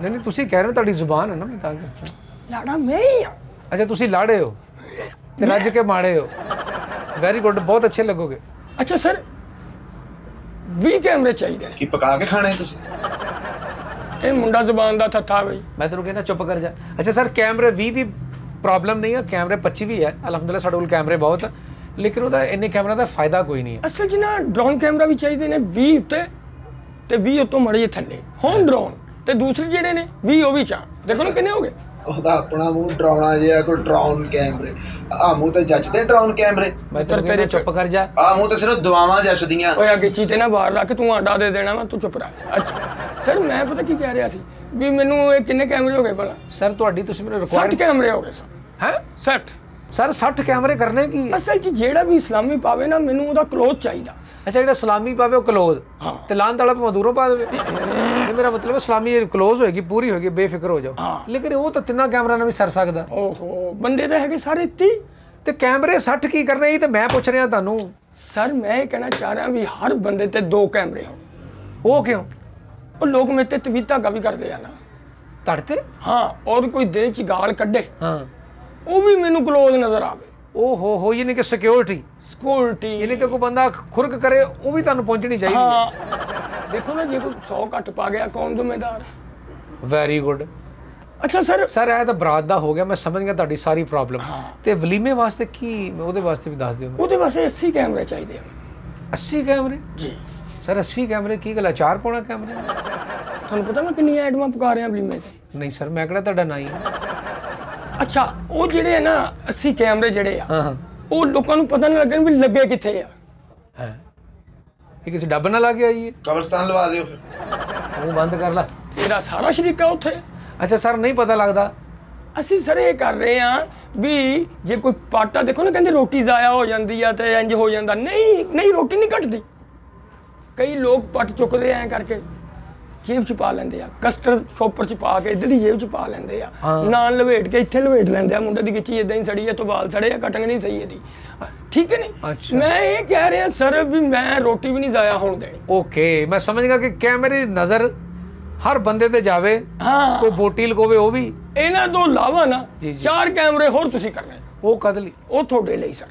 ਨਹੀਂ ਨਹੀਂ ਤੁਸੀਂ ਕਹਿ ਰਹੇ ਹੋ ਤੁਹਾਡੀ ਜ਼ੁਬਾਨ ਹੈ ਨਾ ਮੈਂ ਤਾਂ ਕਹਿ- ਲਾੜਾ ਮੈਂ ਹੀ ਆ। ਅੱਛਾ ਤੁਸੀਂ ਲਾੜੇ ਹੋ ਤੇ ਰੱਜ ਕੇ ਮਾੜੇ ਹੋ। ਵੈਰੀ ਗੁੱਡ ਬਹੁਤ ਅੱਛੇ ਲੱਗੋਗੇ। ਅੱਛਾ ਸਰ 20 ਕੈਮਰੇ ਚਾਹੀਦੇ ਨੇ। ਕੀ ਪਕਾ ਕੇ ਖਾਣੇ ਤੁਸੀਂ? ਇਹ ਮੁੰਡਾ ਜ਼ਬਾਨ ਦਾ ਥੱਥਾ ਬਈ। ਮੈਂ ਤੈਨੂੰ ਕਹਿੰਦਾ ਚੁੱਪ ਕਰ ਜਾ। ਅੱਛਾ ਸਰ ਕੈਮਰੇ 20 ਦੀ ਪ੍ਰੋਬਲਮ ਨਹੀਂ ਹੈ ਕੈਮਰੇ 25 ਵੀ ਹੈ। ਅਲਹਮਦੁਲਿਲਾ ਸਾਡੇ ਕੋਲ ਕੈਮਰੇ ਬਹੁਤ। ਲੇਕਿਨ ਉਹਦਾ ਇੰਨੇ ਕੈਮਰਾ ਦਾ ਫਾਇਦਾ ਕੋਈ ਨਹੀਂ ਹੈ ਅਸਲ 'ਚ ਨਾ ਡਰੋਨ ਕੈਮਰਾ ਵੀ ਚਾਹੀਦੇ ਨੇ 20 ਉੱਤੇ ਤੇ 20 ਉੱਤੋਂ ਮੜੇ ਥੱਲੇ। ਹੁਣ ਡਰੋਨ ਤੇ ਦੂਸਰੇ ਜਿਹੜੇ ਨੇ 20 ਉਹ ਵੀ ਚਾ ਦੇਖੋ ਨਾ ਕਿੰਨੇ ਹੋ ਗਏ। ਉਹਦਾ ਆਪਣਾ ਮੂੰਹ ਡਰਾਉਣਾ ਜਿਹਾ ਕੋਈ ਡਰਾਉਨ ਕੈਮਰੇ। ਆ ਮੂੰਹ ਤੇ ਜੱਜਦੇ ਡਰਾਉਨ ਕੈਮਰੇ? ਮੈਂ ਤੇਰੇ ਚੁੱਪ ਕਰ ਜਾ। ਆ ਮੂੰਹ ਤੇ ਸਿਰਫ ਦੁਆਵਾਂ ਜੱਜਦੀਆਂ ਓਏ ਅੱਗੇ ਚੀਤੇ ਨਾ ਬਾਹਰ ਰੱਖ ਤੂੰ ਆਡਾ ਦੇ ਦੇਣਾ ਵਾ ਤੂੰ ਚੁੱਪ ਰਹਿ। ਅੱਛਾ। ਸਰ ਮੈਂ ਪਤਾ ਕੀ ਕਹਿ ਰਿਹਾ ਸੀ? ਵੀ ਮੈਨੂੰ ਇਹ ਕਿੰਨੇ ਕੈਮਰੇ ਹੋ ਗਏ ਭਲਾ? ਸਰ ਤੁਹਾਡੀ ਤੁਸੀਂ ਮੈਨੂੰ 60 ਰਿਕੁਆਇਰਡ ਕੈਮਰੇ ਹੋ ਗਏ ਸਰ। ਹੈ? 60 ਸਰ 60 ਕੈਮਰੇ ਕਰਨੇ ਕੀ? ਅਸਲ 'ਚ ਜਿਹੜਾ ਵੀ ਇਸਲਾਮੀ ਪਾਵੇ ਨਾ ਮੈਨੂੰ ਉਹਦਾ ਕਲੋਜ਼ ਚਾਹੀਦਾ। ਅੱਛਾ ਜਿਹੜਾ ਸਲਾਮੀ ਪਾਵੇ ਉਹ ਕਲੋਜ਼। ਤੇ ਲਾਂ ਵਾਲਾ ਭਾਵੇਂ ਦੂਰੋਂ ਪਾ ਦੇਵੇ। ਇਹ ਮੇਰਾ ਮਤਲਬ ਹੈ ਸਲਾਮੀ ਕਲੋਜ਼ ਹੋਏਗੀ ਪੂਰੀ ਹੋਏਗੀ ਬੇਫਿਕਰ ਹੋ ਜਾਓ। ਲੇਕਿਨ ਉਹ ਤਾਂ ਤਿੰਨਾਂ ਕੈਮਰਾ ਨਾਲ ਵੀ ਸਰ ਸਕਦਾ। ਓਹੋ ਬੰਦੇ ਤਾਂ ਹੈਗੇ ਸਾਰੇ 30 ਤੇ ਕੈਮਰੇ 60 ਕੀ ਕਰਨੇ? ਇਹ ਤਾਂ ਮੈਂ ਪੁੱਛ ਰਿਹਾ ਤੁਹਾਨੂੰ। ਸਰ ਮੈਂ ਇਹ ਕਹਿਣਾ ਚਾਹ ਰਿਹਾ ਵੀ ਹਰ ਬੰਦੇ ਤੇ ਦੋ ਕੈਮਰੇ ਹੋ ਉਹ ਕਿਉਂ? ਉਹ ਲੋਕ ਮੇਰੇ ਤੇ ਤਵੀਤਾ ਗਾ ਵੀ ਕਰਦੇ ਆ ਨਾ। ਤੜ ਤੇ? ਹਾਂ ਔਰ ਕੋਈ ਦਿਲ ਚ ਗਾਲ ਕੱਢੇ। ਹਾਂ। ਉਹ ਵੀ ਮੈਨੂੰ ਕਲੋਜ਼ ਨਜ਼ਰ ਆਵੇ। ਉਹ ਹੋ ਹੋ ਯਾਨੀ ਕਿ ਸਿਕਿਉਰਿਟੀ ਸਿਕਿਉਰਿਟੀ ਯਾਨੀ ਕਿ ਕੋਈ ਬੰਦਾ ਖੁਰਕ ਕਰੇ ਉਹ ਵੀ ਤੁਹਾਨੂੰ ਪਹੁੰਚਣੀ ਚਾਹੀਦੀ ਹੈ। ਹਾਂ। ਦੇਖੋ ਨਾ ਜੇ ਕੋਈ 100 ਘੱਟ ਪਾ ਗਿਆ ਕੌਣ ਜ਼ਿੰਮੇਦਾਰ? ਵੈਰੀ ਗੁੱਡ ਅੱਛਾ ਸਰ। ਸਰ ਇਹ ਤਾਂ ਬਰਾਤ ਦਾ ਹੋ ਗਿਆ ਮੈਂ ਸਮਝ ਗਿਆ ਤੁਹਾਡੀ ਸਾਰੀ ਪ੍ਰੋਬਲਮ ਤੇ ਵਲੀਮੇ ਵਾਸਤੇ ਕੀ ਉਹਦੇ ਵਾਸਤੇ ਵੀ ਦੱਸ ਦਿਓ ਉਹਦੇ ਵਾਸਤੇ 80 ਕੈਮਰੇ ਚਾਹੀਦੇ ਆ। 80 ਕੈਮਰੇ? ਜੀ। ਸਰ 80 ਕੈਮਰੇ ਕੀ ਗੱਲ ਚਾਰ ਪਾਉਣਾ ਕੈਮਰੇ? ਤੁਹਾਨੂੰ ਪਤਾ ਮੈਂ ਕਿੰਨੀਆਂ ਐਡਮਾਂ ਪੁਕਾ ਰਿਹਾ ਬਲੀਮੇ ਤੇ ਨਹੀਂ ਸਰ ਮੈਂ ਕਿਹੜਾ ਤੁਹਾਡਾ ਨਹੀਂ ਅੱਛਾ ਉਹ ਜਿਹੜੇ ਆ ਨਾ 80 ਕੈਮਰੇ ਜਿਹੜੇ ਆ ਹਾਂ ਹਾਂ। ਉਹ ਲੋਕਾਂ ਨੂੰ ਪਤਾ ਨਹੀਂ ਲੱਗਣ ਵੀ ਲੱਗੇ ਕਿੱਥੇ ਆ। ਹੈ। ਇਹ ਕਿਸੇ ਡੱਬ ਨਾਲ ਕੇ ਆਈ ਹੈ? ਕਬਰਸਤਾਨ ਲਵਾ ਦਿਓ ਫਿਰ। ਮੂੰਹ ਬੰਦ ਕਰ ਲੈ। ਤੇਰਾ ਸਾਰਾ ਸ਼ਰੀਕਾ ਉੱਥੇ? ਅੱਛਾ ਸਰ ਨਹੀਂ ਪਤਾ ਲੱਗਦਾ। ਅਸੀਂ ਸਰ ਇਹ ਕਰ ਰਹੇ ਆ ਵੀ ਜੇ ਕੋਈ ਪਾਟਾ ਦੇਖੋ ਨਾ ਕਹਿੰਦੇ ਰੋਟੀ ਜ਼ਾਇਆ ਹੋ ਜਾਂਦੀ ਆ ਤੇ ਇੰਜ ਹੋ ਜਾਂਦਾ। ਨਹੀਂ ਨਹੀਂ ਰੋਟੀ ਨਹੀਂ ਘਟਦੀ। ਕਈ ਲੋਕ ਪੱਟ ਚੁੱਕਦੇ ਐ ਕਰਕੇ ਜੇਬ ਚ ਪਾ ਲੈਂਦੇ ਆ ਕਸਟਰਡ ਸ਼ੋਪਰ ਚ ਪਾ ਕੇ ਇੱਧਰ ਦੀ ਜੇਬ ਚ ਪਾ ਲੈਂਦੇ ਆ ਹਾਂ। ਨਾਲ ਲਵੇਟ ਕੇ ਇੱਥੇ ਲਵੇਟ ਲੈਂਦੇ ਆ ਮੁੰਡੇ ਦੀ ਗਿੱਚੀ ਇਦਾਂ ਹੀ ਸੜੀ ਐ ਤੋਂ ਵਾਲ ਸੜੇ ਆ ਕਟੰਗ ਨਹੀਂ ਸਹੀ ਇਹਦੀ। ਠੀਕ ਹੈ ਨਹੀਂ। ਮੈਂ ਇਹ ਕਹਿ ਰਿਹਾ ਸਰ ਵੀ ਮੈਂ ਰੋਟੀ ਵੀ ਨਹੀਂ ਜ਼ਾਇਆ ਹੋਣ ਦੇਣੀ। ਓਕੇ ਮੈਂ ਸਮਝ ਗਿਆ ਕਿ ਕੈਮਰੇ ਦੀ ਨਜ਼ਰ ਹਰ ਬੰਦੇ ਤੇ ਜਾਵੇ ਹਾਂ। ਕੋਈ ਬੋਟੀ ਲਗੋਵੇ ਉਹ ਵੀ। ਇਹਨਾਂ ਤੋਂ ਇਲਾਵਾ ਨਾ। ਚਾਰ ਕੈਮਰੇ ਹੋਰ ਤੁਸੀਂ ਕਰਨੇ। ਉਹ ਕਦ ਲਈ? ਉਹ ਤੁਹਾਡੇ ਲਈ ਸਰ।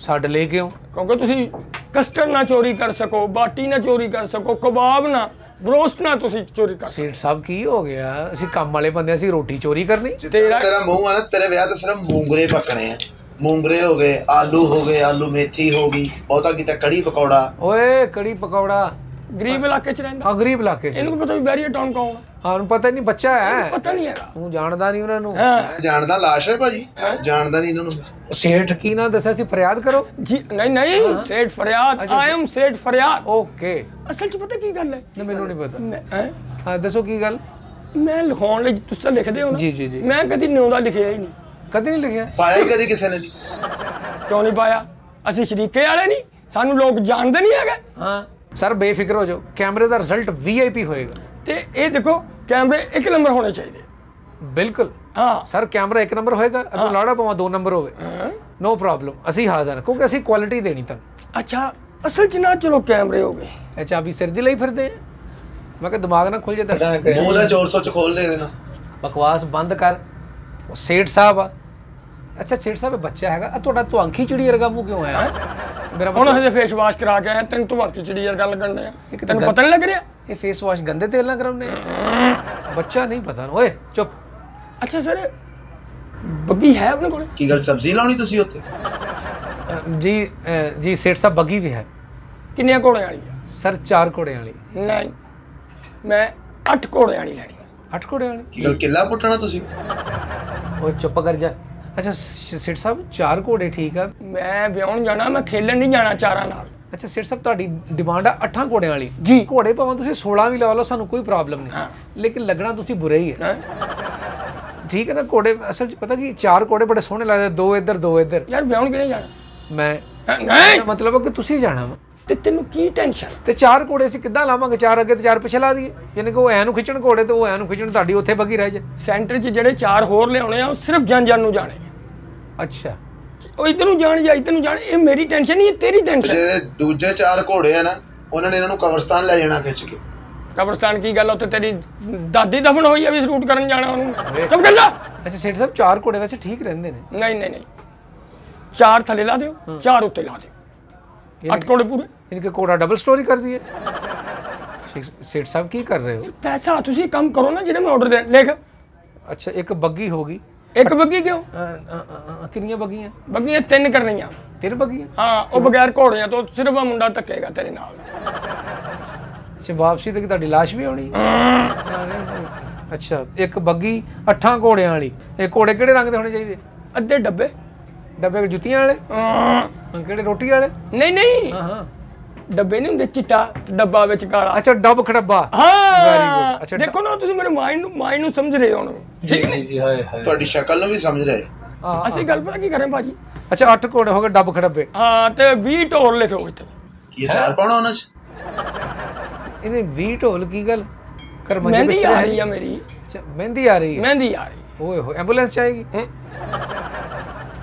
ਛੱਡ ਲੈ ਕਿਉਂ? ਕਿਉਂਕਿ ਤੁਸੀਂ ਕਸਟਰਡ ਨਾ ਚੋਰੀ ਕਰ ਸਕੋ ਬਾਟੀ ਨਾ ਚੋਰੀ ਕਰ ਸਕੋ ਕਬਾਬ ਨਾ ਬਰੋਸਟ ਨਾ ਤੁਸੀਂ ਚੋਰੀ ਕਰ ਸੇਠ ਸਾਹਿਬ ਕੀ ਹੋ ਗਿਆ? ਅਸੀਂ ਕੰਮ ਵਾਲੇ ਬੰਦੇ ਅਸੀਂ ਰੋਟੀ ਚੋਰੀ ਕਰਨੀ? ਤੇਰਾ- ਤੇਰਾ ਮੂੰਹ ਆ ਨਾ ਤੇਰੇ ਵਿਆਹ ਤੇ ਸਿਰਫ ਮੂੰਗਰੇ ਪੱਕਣੇ ਆ। ਮੂੰਗਰੇ ਹੋ ਗਏ ਆਲੂ ਹੋ ਗਏ ਆਲੂ ਮੇਥੀ ਹੋ ਗਈ ਬਹੁਤਾ ਕੀਤਾ ਕੜੀ ਪਕੌੜਾ। ਓਏ ਕੜੀ ਪਕੌੜਾ। ਗਰੀਬ ਇਲਾਕੇ 'ਚ ਰਹਿੰਦਾ। ਆ ਗਰੀਬ ਇਲਾਕੇ 'ਚ ਇਹਨੂੰ ਪਤਾ ਵੀ ਬੈਰੀਅਰ ਟਾਊਨ ਕੌਣ ਆ? ਹਾਂ ਨੂੰ ਪਤਾ ਨਹੀਂ ਬੱਚਾ ਹੈ। ਪਤਾ ਨਹੀਂ ਹੈਗਾ। ਤੂੰ ਜਾਣਦਾ ਨਹੀਂ ਉਹਨਾਂ ਨੂੰ। ਹਾਂ। ਮੈਂ ਜਾਣਦਾ ਲਾਸ਼ ਹੈ ਭਾਜੀ। ਜਾਣਦਾ ਨਹੀਂ ਇਹਨਾਂ ਨੂੰ। ਸੇਠ ਕੀ ਨਾ ਦੱਸਿਆ ਸੀ? ਫਰਿਆਦ ਕਰੋ। ਜੀ ਨਹੀਂ ਨਹੀਂ ਸੇਠ ਫਰਿਆਦ। ਆਈ ਐਮ ਸੇਠ ਫਰਿਆਦ। ਓਕੇ। ਅਸਲ 'ਚ ਪਤਾ ਕੀ ਗੱਲ ਹੈ? ਨਾ ਮੈਨੂੰ ਨਹੀਂ ਪਤਾ। ਹੈਂ? ਹਾਂ ਦੱਸੋ ਕੀ ਗੱਲ? ਮੈਂ ਲਿਖਾਉਣ ਲਈ ਤੁਸੀਂ ਤਾਂ ਲਿਖਦੇ ਹੋ ਨਾ। ਜੀ ਜੀ ਜੀ। ਮੈਂ ਕਦੀ ਨਿਉਂਦਾ ਲਿਖਿਆ ਹੀ ਨਹੀਂ। ਕਦੇ ਨਹੀਂ ਲਿਖਿਆ? ਪਾਇਆ ਹੀ ਕਦੀ ਕਿਸੇ ਨੇ ਨਹੀਂ। ਕਿਉਂ ਨਹੀਂ ਪਾਇਆ? ਅਸੀਂ ਸ਼ਰੀਕੇ ਵਾਲੇ ਨਹੀਂ। ਸਾਨੂੰ ਲੋਕ ਜਾਣਦੇ ਨਹੀਂ ਹੈਗੇ। ਹਾਂ। ਸਰ ਬੇਫਿਕਰ ਹੋ ਜਾਓ ਕੈਮਰੇ ਦਾ ਰਿਜ਼ਲਟ ਵੀਆਈਪੀ ਹੋਏਗਾ। ਤੇ ਇਹ ਦੇਖੋ ਕੈਮਰੇ ਇੱਕ ਨੰਬਰ ਹੋਣੇ ਚਾਹੀਦੇ। ਬਿਲਕੁਲ। ਹਾਂ। ਸਰ ਕੈਮਰਾ ਇੱਕ ਨੰਬਰ ਹੋਏਗਾ ਅਗਰ ਲਾੜਾ ਪਵਾ ਦੋ ਨੰਬਰ ਹੋਵੇ। ਨੋ ਪ੍ਰੋਬਲਮ ਅਸੀਂ ਹਾਜ਼ਰ ਹਾਂ, ਕਿਉਂਕਿ ਅਸੀਂ ਕੁਆਲਿਟੀ ਦੇਣੀ ਤੁਹਾਨੂੰ। ਅੱਛਾ ਅਸਲ 'ਚ ਨਾ ਚਲੋ ਕੈਮਰੇ ਹੋ ਗਏ। ਇਹ ਚਾਬੀ ਸਿਰ ਦੀ ਲਈ ਫਿਰਦੇ ਮੈਂ ਕਿਹਾ ਦਿਮਾਗ ਨਾ ਖੁੱਲ ਜੇ ਤੁਹਾਡਾ ਮੂੰਹ ਦਾ ਚੋਰ ਸੋਚ ਖੋਲ ਦੇ ਦੇਣਾ ਬਕਵਾਸ ਬੰਦ ਕਰ ਉਹ ਸੇਠ ਸਾਹਿਬ ਆ। ਅੱਛਾ ਸੇਠ ਸਾਹਿਬ ਬੱਚਾ ਹੈਗਾ। ਆ ਤੁਹਾਡਾ ਤੁਆਂਖੀ ਚਿੜੀ ਵਰਗਾ ਮੂੰਹ ਕਿਉਂ ਆਇਆ? ਮੇਰਾ ਹੁਣ ਹਜੇ ਫੇਸ ਵਾਸ਼ ਕਰਾ ਕੇ ਆਇਆ ਤੈਨੂੰ ਤੂੰ ਵਾਕੀ ਚਿੜੀ ਯਾਰ ਗੱਲ ਕਰਨ ਆ ਇੱਕ ਤਾਂ ਤੈਨੂੰ ਪਤਾ ਨਹੀਂ ਲੱਗ ਰਿਹਾ? ਇਹ ਫੇਸ ਵਾਸ਼ ਗੰਦੇ ਤੇਲ ਨਾਲ ਕਰਾਉਨੇ ਆ? ਬੱਚਾ ਨਹੀਂ ਪਤਾ ਓਏ ਚੁੱਪ। ਅੱਛਾ ਸਰ ਬੱਗੀ ਹੈ ਆਪਣੇ ਕੋਲੇ? ਕੀ ਗੱਲ ਸਬਜ਼ੀ ਲਾਉਣੀ ਤੁਸੀਂ ਉੱਥੇ? ਜੀ ਜੀ ਸੇਠ ਸਾਹਿਬ ਬੱਗੀ ਵੀ ਹੈ। ਕਿੰਨੀਆਂ ਘੋੜਿਆਂ ਵਾਲੀ ਆ? ਸਰ ਚਾਰ ਘੋੜਿਆਂ ਵਾਲੀ। ਨਹੀਂ ਮੈਂ 8 ਘੋੜਿਆਂ ਵਾਲੀ ਲੈਣੀ ਆ। ਅੱਠ ਘੋੜਿਆਂ ਵਾਲੀ? ਕੀ ਗੱਲ ਕਿੱਲਾ ਪੁੱਟਣਾ ਤੁਸੀਂ? ਓਏ ਚੁੱਪ ਕਰ ਜਾ। ਅੱਛਾ ਸ- ਸੇਠ ਸਾਹਿਬ ਚਾਰ ਘੋੜੇ ਠੀਕ ਆ? ਮੈਂ ਵਿਆਹਣ ਜਾਣਾ ਮੈਂ ਖੇਲਣ ਨਹੀਂ ਜਾਣਾ ਚਾਰਾਂ ਨਾਲ। ਅੱਛਾ ਸੇਠ ਸਾਹਿਬ ਤੁਹਾਡੀ ਡਿਮਾਂਡ ਆ ਅੱਠਾਂ ਘੋੜਿਆਂ ਵਾਲੀ। ਜੀ। ਘੋੜੇ ਭਾਵੇਂ ਤੁਸੀਂ 16 ਵੀ ਲਵਾ ਲਓ ਸਾਨੂੰ ਕੋਈ ਪ੍ਰੋਬਲਮ ਨਹੀਂ। ਲੇਕਿਨ ਲੱਗਣਾ ਤੁਸੀਂ ਬੁਰੇ ਹੀ ਹੈ? ਠੀਕ ਹੈ ਨਾ ਘੋੜੇ ਅਸਲ 'ਚ ਪਤਾ ਕੀ ਚਾਰ ਘੋੜੇ ਬੜੇ ਸੋਹਣੇ ਲੱਗਦੇ ਦੋ ਇੱਧਰ ਦੋ ਇੱਧਰ। ਯਾਰ ਵਿਆਹਣ ਕਿਹਨੇ ਜਾਣਾ? ਮੈਂ? ਨਹੀਂ! ਮਤਲਬ ਕਿ ਤੁਸੀਂ ਜਾਣਾ ਵਾ। ਤੇ ਤੈਨੂੰ ਕੀ ਟੈਨਸ਼ਨ ਤੇ ਚਾਰ ਘੋੜੇ ਅਸੀਂ ਕਿੱਦਾਂ ਲਾਵਾਂਗੇ? ਚਾਰ ਅੱਗੇ ਤੇ ਚਾਰ ਪਿੱਛੇ ਲਾ ਦਈਏ। ਯਾਨੀ ਕਿ ਉਹ ਐ ਨੂੰ ਖਿੱਚਣ ਘੋੜੇ ਤੇ ਉਹ ਐ ਨੂੰ ਖਿੱਚਣ ਤੁਹਾਡੀ ਉੱਥੇ ਬੱਗੀ ਰਹਿ ਜਾ। ਸੈਂਟਰ 'ਚ ਜਿਹੜੇ ਚਾਰ ਹੋਰ ਲਿਆਉਣੇ ਆ ਉਹ ਸਿਰਫ ਜਨ ਜਨ ਨੂੰ ਜਾਣੇ। ਅੱਛਾ। ਉਹ ਇਧਰ ਨੂੰ ਜਾਣ ਜਾਂ ਇਧਰ ਨੂੰ ਜਾਣ ਇਹ ਮੇਰੀ ਟੈਨਸ਼ਨ ਨਹੀਂ ਇਹ ਤੇਰੀ ਟੈਨਸ਼ਨ ਜਿਹੜੇ ਦੂਜੇ ਚਾਰ ਘੋੜੇ ਆ ਨਾ ਉਹਨਾਂ ਨੇ ਇਹਨਾਂ ਨੂੰ ਕਬਰਸਤਾਨ ਲੈ ਜਾਣਾ ਖਿੱਚ ਕੇ। ਕਬਰਸਤਾਨ ਕੀ ਗੱਲ ਉੱਥੇ ਤੇਰੀ ਦਾਦੀ ਦਫਨ ਹੋਈ ਆ ਵੀ ਸ਼ੂਟ ਕਰਨ ਜਾਣਾ ਉਹਨੂੰ। ਚੁੱਪ ਕਰ ਜਾ। ਅੱਛਾ ਸੇਠ ਸਾਹਿਬ ਚਾਰ ਘੋੜੇ ਵੈਸੇ ਠੀਕ ਰਹਿੰਦੇ ਨੇ। ਨਹੀਂ ਨਹੀਂ ਨਹੀਂ। ਚਾਰ ਥੱਲੇ ਲਾ ਦਿਓ ਚਾਰ ਉੱਤੇ ਲਾ ਦਿਓ। ਅੱਠ ਕੋੜੇ ਪੂਰੇ। ਯਾਨੀ ਕਿ ਘੋੜਾ ਡਬਲ ਸਟੋਰੀ ਕਰ ਦਈਏ? ਸੇਠ ਸਾਹਿਬ ਕੀ ਕਰ ਰਹੇ ਹੋ? ਪੈਸਾ ਤੁਸੀਂ ਕੰਮ ਕਰੋ ਨਾ ਜਿਹੜੇ ਮੈਂ ਆਰਡਰ ਦੇ ਲਿਖ ਅੱਛਾ ਇੱਕ ਬੱਗੀ ਹੋ ਗਈ। ਇੱਕ ਬੱਗੀ ਕਿਉਂ? ਅ, ਅ, ਕਿੰਨੀਆਂ ਬੱਗੀਆਂ ਬੱਗੀਆਂ ਤਿੰਨ ਕਰਨੀਆਂ। ਤਿੰਨ ਬੱਗੀਆਂ ਹਾਂ ਉਹ ਬਗੈਰ ਘੋੜਿਆਂ ਤੋਂ ਸਿਰਫ ਆ ਮੁੰਡਾ ਧੱਕੇਗਾ ਤੇਰੇ ਨਾਲ। ਅੱਛਾ ਵਾਪਸੀ ਤੇ ਤੁਹਾਡੀ ਲਾਸ਼ ਵੀ ਆਉਣੀ? ਅੱਛਾ ਇੱਕ ਬੱਗੀ ਅੱਠਾਂ ਘੋੜਿਆਂ ਵਾਲੀ। ਇਹ ਘੋੜੇ ਕਿਹੜੇ ਰੰਗ ਦੇ ਹੋਣੇ ਚਾਹੀਦੇ? ਅੱਧੇ ਡੱਬੇ। ਡੱਬੇ ਜੁੱਤੀਆਂ ਵਾਲੇ। ਹਾਂ, ਕਿਹੜੇ ਰੋਟੀ ਵਾਲੇ? ਨਹੀਂ ਨਹੀਂ। ਹਾਂ ਹਾਂ। ਡੱਬੇ ਨਹੀਂ ਹੁੰਦੇ ਚਿੱਟਾ ਡੱਬਾ ਵਿੱਚ ਕਾਲਾ। ਅੱਛਾ ਡੱਬ ਖੜੱਬਾ ਹਾਂ। ਅੱਛਾ, ਦੇਖੋ ਨਾ ਤੁਸੀਂ ਮੇਰੇ ਮਾਈਂਡ ਨੂੰ ਮਾਈਂਡ ਨੂੰ ਸਮਝ ਰਹੇ ਹੋ ਹੁਣ ਜੀ ਜੀ ਜੀ ਹਾਏ ਹਾਏ। ਤੁਹਾਡੀ ਸ਼ਕਲ ਨੂੰ ਵੀ ਸਮਝ ਰਹੇ। ਹਾਂ, ਅਸੀਂ ਗੱਲ ਪਤਾ ਕੀ ਕਰਾਂ ਭਾਜੀ? ਅੱਛਾ ਅੱਠ ਘੋੜੇ ਹੋ ਗਏ ਡੱਬ ਖੜੱਬੇ ਹਾਂ ਤੇ 20 ਢੋਲ ਲਿਖੋ ਇੱਥੇ। ਕੀ ਅਚਾਰ ਪਾਉਣਾ ਉਹਨਾਂ 'ਚ? ਇਹਨੇ 20 ਢੋਲ ਕੀ ਗੱਲ? ਕਰ ਮਹਿੰਦੀ ਬਿਸਤਰੇ ਆ ਹੈ ਰਹੀ ਆ ਮੇਰੀ। ਅੱਛਾ ਮਹਿੰਦੀ ਆ ਰਹੀ ਹੈ। ਮਹਿੰਦੀ ਆ ਰਹੀ। ਓਏ ਹੋਏ ਐਂਬੂਲੈਂਸ ਚਾਹੀਗੀ ਹੂੰ।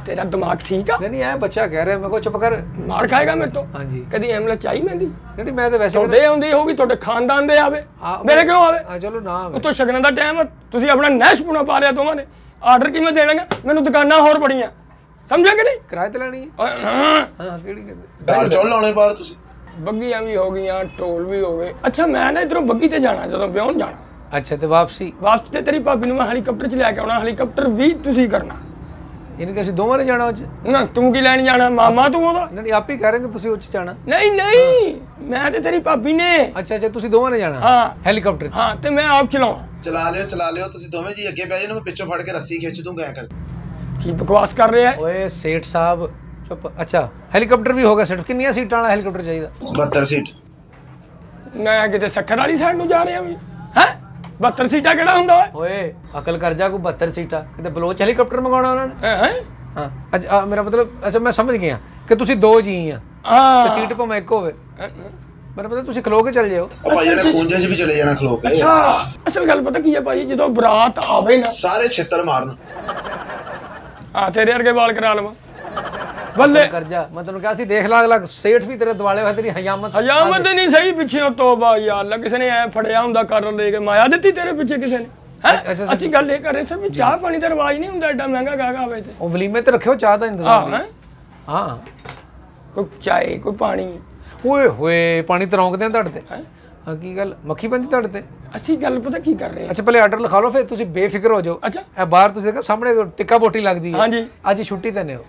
ਤੇਰਾ ਦਿਮਾਗ ਠੀਕ ਆ? ਨਹੀਂ ਨਹੀਂ ਐ ਬੱਚਾ ਕਹਿ ਰਿਹਾ ਮੈਂ ਕੋ ਚੁੱਪ ਕਰ। ਮਾਰ ਖਾਏਗਾ ਮੇਰੇ ਤੋਂ? ਹਾਂਜੀ। ਕਦੀ ਐਮਲਾ ਚਾਹੀ ਮਹਿੰਦੀ? ਨਹੀਂ ਨਹੀਂ ਮੈਂ ਤਾਂ ਵੈਸੇ ਤੁਹਾਡੇ ਆਉਂਦੀ ਹੋਗੀ ਤੁਹਾਡੇ ਖਾਨਦਾਨ ਦੇ ਆਵੇ। ਮੇਰੇ ਕਿਉਂ ਆਵੇ? ਆ ਚਲੋ ਨਾ ਆਵੇ। ਉਤੋਂ ਸ਼ਗਨਾਂ ਦਾ ਟਾਈਮ ਆ। ਤੁਸੀਂ ਆਪਣਾ ਨੈਸ਼ ਪੁਣਾ ਪਾ ਲਿਆ ਦੋਵਾਂ ਨੇ। ਆਰਡਰ ਕਿਵੇਂ ਦੇਣਗੇ ਮੈਨੂੰ ਦੁਕਾਨਾਂ ਹੋਰ ਬੜੀਆਂ। ਸਮਝਿਆ ਕਿ ਨਹੀਂ? ਕਿਰਾਏ ਤੇ ਲੈਣੀ ਹੈ ਓਏ, ਹਾਂ। ਹਾਂ ਕਿਹੜੀ ਕਹਿੰਦੇ ਦਾਲ ਚੌਲ ਲਾਉਣੇ ਬਾਹਰ ਤੁਸੀਂ। ਬੱਗੀਆਂ ਵੀ ਹੋ ਗਈਆਂ ਢੋਲ ਵੀ ਹੋ ਗਏ। ਅੱਛਾ ਮੈਂ ਨਾ ਇਧਰੋਂ ਬੱਗੀ ਤੇ ਜਾਣਾ ਜਦੋਂ ਵਿਆਹਣ ਜਾਣਾ। ਅੱਛਾ ਤੇ ਵਾਪਸੀ? ਵਾਪਸ ਤੇ ਤੇਰੀ ਭਾਬੀ ਨੂੰ ਮੈਂ ਹੈਲੀਕਾਪਟਰ 'ਚ ਲੈ ਕੇ ਆਉਣਾ। ਹੈਲੀਕਾਪਟਰ ਵੀ ਤੁਸੀਂ ਕਰਨਾ। ਇਹਨੇ ਕਿ ਅਸੀਂ ਦੋਵਾਂ ਨੇ ਜਾਣਾ ਉਹ ਚ ਨਾ ਤੂੰ ਕੀ ਲੈਣ ਜਾਣਾ? ਮਾਮਾ ਤੂੰ ਉਹਦਾ? ਨਹੀਂ ਆਪ ਹੀ ਕਹਿ ਰਹੇ ਕਿ ਤੁਸੀਂ ਉਹ ਚ ਜਾਣਾ। ਨਹੀਂ ਨਹੀਂ ਮੈਂ ਤੇ ਤੇਰੀ ਭਾਬੀ ਨੇ। ਅੱਛਾ ਅੱਛਾ ਤੁਸੀਂ ਦੋਵਾਂ ਨੇ ਜਾਣਾ? ਹਾਂ। ਹੈਲੀਕਾਪਟਰ। ਹਾਂ ਤੇ ਮੈਂ ਆਪ ਚਲਾਉਣਾ। ਚਲਾ ਲਿਓ ਚਲਾ ਲਿਓ ਤੁਸੀਂ ਦੋਵੇਂ ਜੀ ਅੱਗੇ ਪੈ ਜਾਓ ਨਾ ਮੈਂ ਪਿੱਛੋਂ ਫੜ ਕੇ ਰੱਸੀ ਖਿੱਚ ਦੂੰਗਾ ਐਂ ਕਰ ਕੀ ਬਕਵਾਸ ਕਰ ਰਿਹਾ ਹੈ? ਓਏ ਸੇਠ ਸਾਹਿਬ ਚੁੱਪ। ਅੱਛਾ ਹੈਲੀਕਾਪਟਰ ਵੀ ਹੋਗਾ ਸਿਰਫ ਕਿੰਨੀਆਂ ਸੀਟਾਂ ਵਾਲਾ ਹੈਲੀਕਾਪਟਰ ਚਾਹੀਦਾ? 72 ਸੀਟ। ਮੈਂ ਕਿਤੇ ਸੱਖਰ ਵਾਲੀ ਸਾਈਡ ਨੂੰ ਜਾ ਰਿਹਾ ਵੀ। ਹੈ? 72 ਸੀਟਾਂ ਕਿਹੜਾ ਹੁੰਦਾ ਓਏ? ਓਏ ਅਕਲ ਕਰ ਜਾ ਕੋ 72 ਸੀਟਾਂ। ਕਿਤੇ ਬਲੋਚ ਹੈਲੀਕਾਪਟਰ ਮੰਗਾਉਣਾ ਉਹਨਾਂ ਨੇ? ਹੈ ਹਾਂ? ਅੱਛਾ ਆ, ਮੇਰਾ ਮਤਲਬ ਅੱਛਾ ਮੈਂ ਸਮਝ ਗਿਆ ਕਿ ਤੁਸੀਂ ਦੋ ਜੀ ਆ। ਹਾਂ। ਸੀਟ ਭਾਵੇਂ ਇੱਕ ਹੋਵੇ। ਮੇਰਾ ਮਤਲਬ ਤੁਸੀਂ ਖਲੋ ਕੇ ਚੱਲ ਜਿਓ ਉਹ ਭਾਈ ਜਿਹੜੇ ਖੂੰਜੇ 'ਚ ਵੀ ਚਲੇ ਜਾਣਾ ਖਲੋ ਕੇ। ਅੱਛਾ ਅਸਲ ਗੱਲ ਪਤਾ ਕੀ ਹੈ ਭਾਜੀ ਜਦੋਂ ਬਰਾਤ ਆਵੇ ਨਾ ਸਾਰੇ ਛਿੱਤਰ ਮਾਰਨ। ਆ ਤੇਰੇ ਵਰਗੇ ਵਾਲ ਕਰਾ ਲਵਾਂ। ਬੱਲੇ। ਕਰ ਜਾ। ਮੈਂ ਤੈਨੂੰ ਕਿਹਾ ਸੀ ਦੇਖ ਲਾ ਅਗਲਾ ਸੇਠ ਵੀ ਤੇਰੇ ਦਿਵਾਲੇ ਹੋਇਆ ਤੇਰੀ ਹਯਾਮਤ ਹਜਾਮਤ ਨਹੀਂ ਸਹੀ ਪਿੱਛੇ ਤੋਬਾ ਯਾ ਅੱਲਾ ਕਿਸੇ ਨੇ ਐ ਫੜਿਆ ਹੁੰਦਾ ਕਰ ਲੈ ਕੇ ਮਾਇਆ ਦਿੱਤੀ ਤੇਰੇ ਪਿੱਛੇ ਕਿਸੇ ਨੇ। ਹੈ। ਅਸੀਂ ਗੱਲ ਇਹ ਕਰ ਰਹੇ ਸਰ ਵੀ ਚਾਹ ਪਾਣੀ ਦਾ ਰਿਵਾਜ ਨਹੀਂ ਹੁੰਦਾ ਐਡਾ ਮਹਿੰਗਾ ਗਾਗਾ ਆਵੇ ਤੇ ਉਹ ਵਲੀਮੇ ਤੇ ਰੱਖਿਓ ਚਾਹ ਦਾ ਹਾਂ ਇੰਤਜ਼ਾਮ ਹੈਂ? ਹਾਂ। ਕੋਈ ਚਾਏ ਕੋਈ ਪਾਣੀ। ਓਏ ਹੋਏ ਪਾਣੀ ਤਰੌਂਕਦੇ ਆ ਤੁਹਾਡੇ ਤੇ। ਹੈਂ? ਹਾਂ ਕੀ ਗੱਲ? ਮੱਖੀ ਬੰਦੀ ਤੁਹਾਡੇ ਤੇ? ਅਸੀਂ ਗੱਲ ਪਤਾ ਕੀ ਕਰ ਰਹੇ ਹਾਂ? ਅੱਛਾ ਪਹਿਲੇ ਆਰਡਰ ਲਿਖਾ ਲਓ ਫਿਰ ਤੁਸੀਂ ਬੇਫਿਕਰ ਹੋ ਜਾਓ। ਅੱਛਾ। ਇਹ ਬਾਹਰ ਤੁਸੀਂ ਦੇਖੋ ਸਾਹਮਣੇ ਟਿੱਕਾ ਬੋਟੀ ਲੱਗਦੀ ਹੈ। ਹਾਂਜੀ। ਅੱਜ ਛੁੱਟੀ ਤੇ ਨੇ ਉਹ।